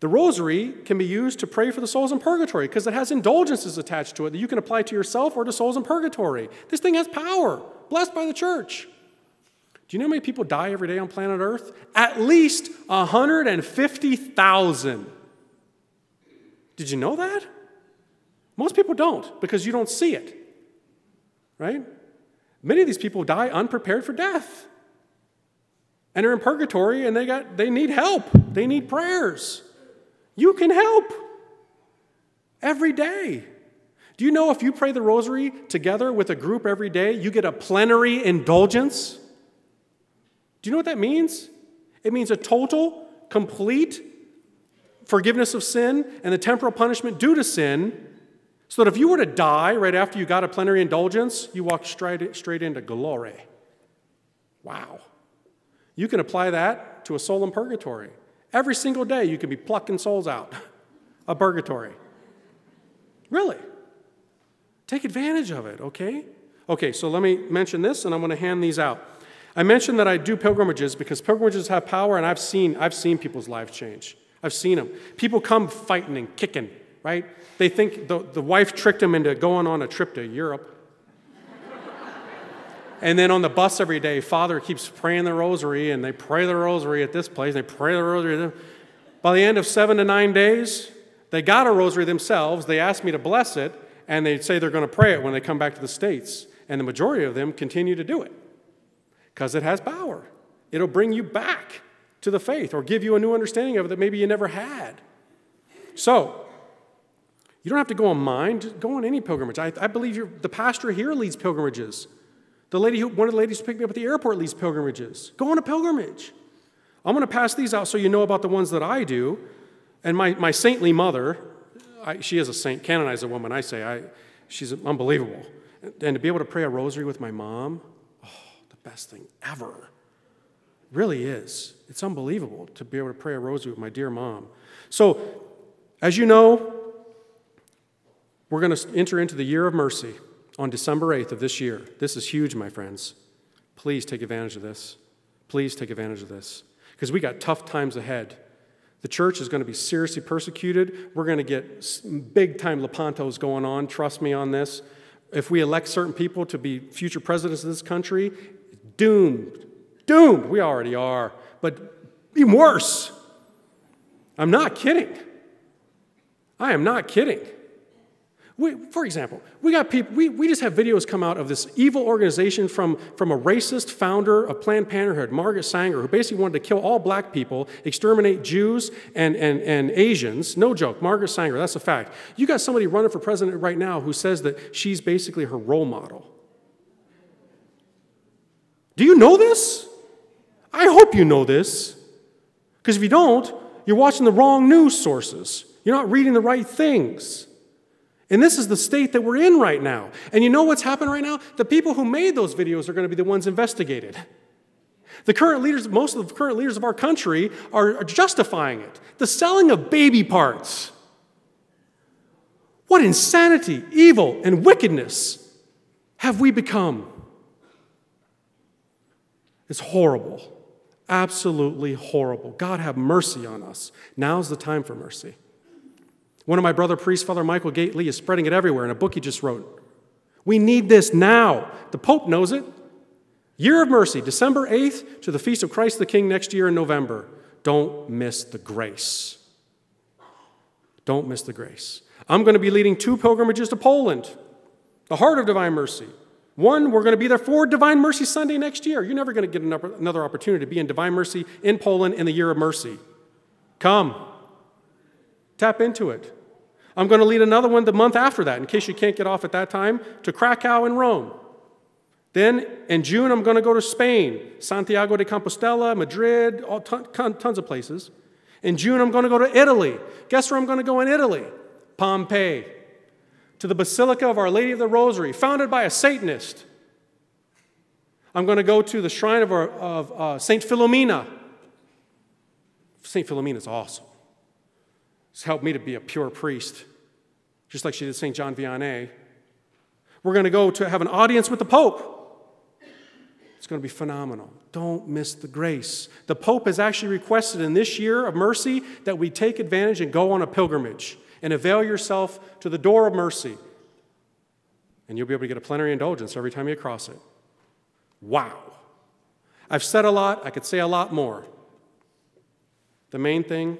The rosary can be used to pray for the souls in purgatory because it has indulgences attached to it that you can apply to yourself or to souls in purgatory. This thing has power, blessed by the church. Do you know how many people die every day on planet Earth? At least 150,000. Did you know that? Most people don't because you don't see it, right? Many of these people die unprepared for death and are in purgatory and they, got, they need help, they need prayers. You can help every day. Do you know if you pray the rosary together with a group every day, you get a plenary indulgence? Do you know what that means? It means a total, complete forgiveness of sin and the temporal punishment due to sin, so that if you were to die right after you got a plenary indulgence, you walk straight, straight into glory. Wow. You can apply that to a soul in purgatory. Every single day, you can be plucking souls out of purgatory. Really. Take advantage of it, okay? Okay, so let me mention this and I'm going to hand these out. I mentioned that I do pilgrimages because pilgrimages have power and I've seen, I've seen people's lives change. I've seen them. People come fighting and kicking, right? They think the, the wife tricked them into going on a trip to Europe. And then on the bus every day, father keeps praying the rosary, and they pray the rosary at this place, they pray the rosary. By the end of seven to nine days, they got a rosary themselves. They asked me to bless it, and they say they're going to pray it when they come back to the States. And the majority of them continue to do it because it has power. It'll bring you back to the faith or give you a new understanding of it that maybe you never had. So, you don't have to go on mine, just go on any pilgrimage. I, I believe the pastor here leads pilgrimages. The lady who, one of the ladies who picked me up at the airport leads pilgrimages. Go on a pilgrimage. I'm going to pass these out so you know about the ones that I do. And my, my saintly mother, I, she is a saint, canonized a woman, I say. I, she's unbelievable. And to be able to pray a rosary with my mom, oh, the best thing ever. Really is. It's unbelievable to be able to pray a rosary with my dear mom. So, as you know, we're going to enter into the year of mercy on December 8th of this year. This is huge, my friends. Please take advantage of this. Please take advantage of this. Because we got tough times ahead. The church is going to be seriously persecuted. We're going to get big time Lepantos going on. Trust me on this. If we elect certain people to be future presidents of this country, doomed Doomed. We already are. But even worse. I'm not kidding. I am not kidding. We, for example, we got people, we, we just have videos come out of this evil organization from, from a racist founder of Planned Parenthood, Margaret Sanger, who basically wanted to kill all black people, exterminate Jews and, and, and Asians. No joke, Margaret Sanger, that's a fact. You got somebody running for president right now who says that she's basically her role model. Do you know this? I hope you know this. Because if you don't, you're watching the wrong news sources. You're not reading the right things. And this is the state that we're in right now. And you know what's happened right now? The people who made those videos are going to be the ones investigated. The current leaders, most of the current leaders of our country are, are justifying it. The selling of baby parts. What insanity, evil, and wickedness have we become? It's horrible. Absolutely horrible. God have mercy on us. Now's the time for mercy. One of my brother priests, Father Michael Gaitley, is spreading it everywhere in a book he just wrote. We need this now. The Pope knows it. Year of Mercy, December 8th to the Feast of Christ the King next year in November. Don't miss the grace. Don't miss the grace. I'm going to be leading two pilgrimages to Poland, the heart of divine mercy. One, we're going to be there for Divine Mercy Sunday next year. You're never going to get another opportunity to be in Divine Mercy in Poland in the year of mercy. Come. Tap into it. I'm going to lead another one the month after that, in case you can't get off at that time, to Krakow and Rome. Then in June, I'm going to go to Spain, Santiago de Compostela, Madrid, all ton, tons of places. In June, I'm going to go to Italy. Guess where I'm going to go in Italy? Pompeii to the Basilica of Our Lady of the Rosary, founded by a Satanist. I'm going to go to the shrine of, our, of uh, St. Philomena. St. Philomena is awesome. It's helped me to be a pure priest, just like she did St. John Vianney. We're going to go to have an audience with the Pope. It's going to be phenomenal. Don't miss the grace. The Pope has actually requested in this year of mercy that we take advantage and go on a pilgrimage and avail yourself to the door of mercy. And you'll be able to get a plenary indulgence every time you cross it. Wow. I've said a lot, I could say a lot more. The main thing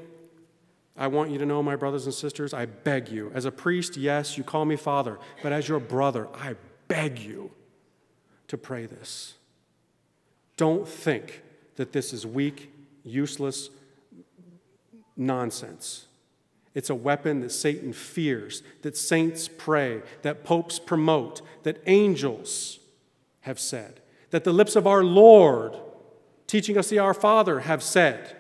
I want you to know, my brothers and sisters, I beg you. As a priest, yes, you call me father, but as your brother, I beg you to pray this. Don't think that this is weak, useless nonsense. It's a weapon that Satan fears, that saints pray, that popes promote, that angels have said, that the lips of our Lord, teaching us the Our Father, have said.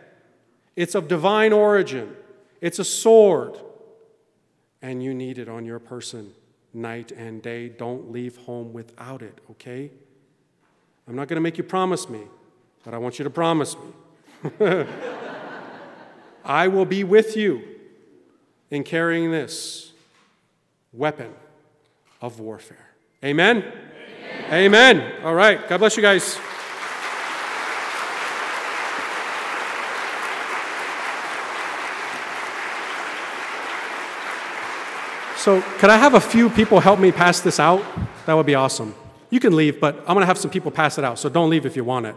It's of divine origin, it's a sword, and you need it on your person night and day. Don't leave home without it, okay? I'm not going to make you promise me, but I want you to promise me. I will be with you in carrying this weapon of warfare. Amen? Amen. Amen. All right. God bless you guys. So, could I have a few people help me pass this out? That would be awesome. You can leave, but I'm going to have some people pass it out, so don't leave if you want it.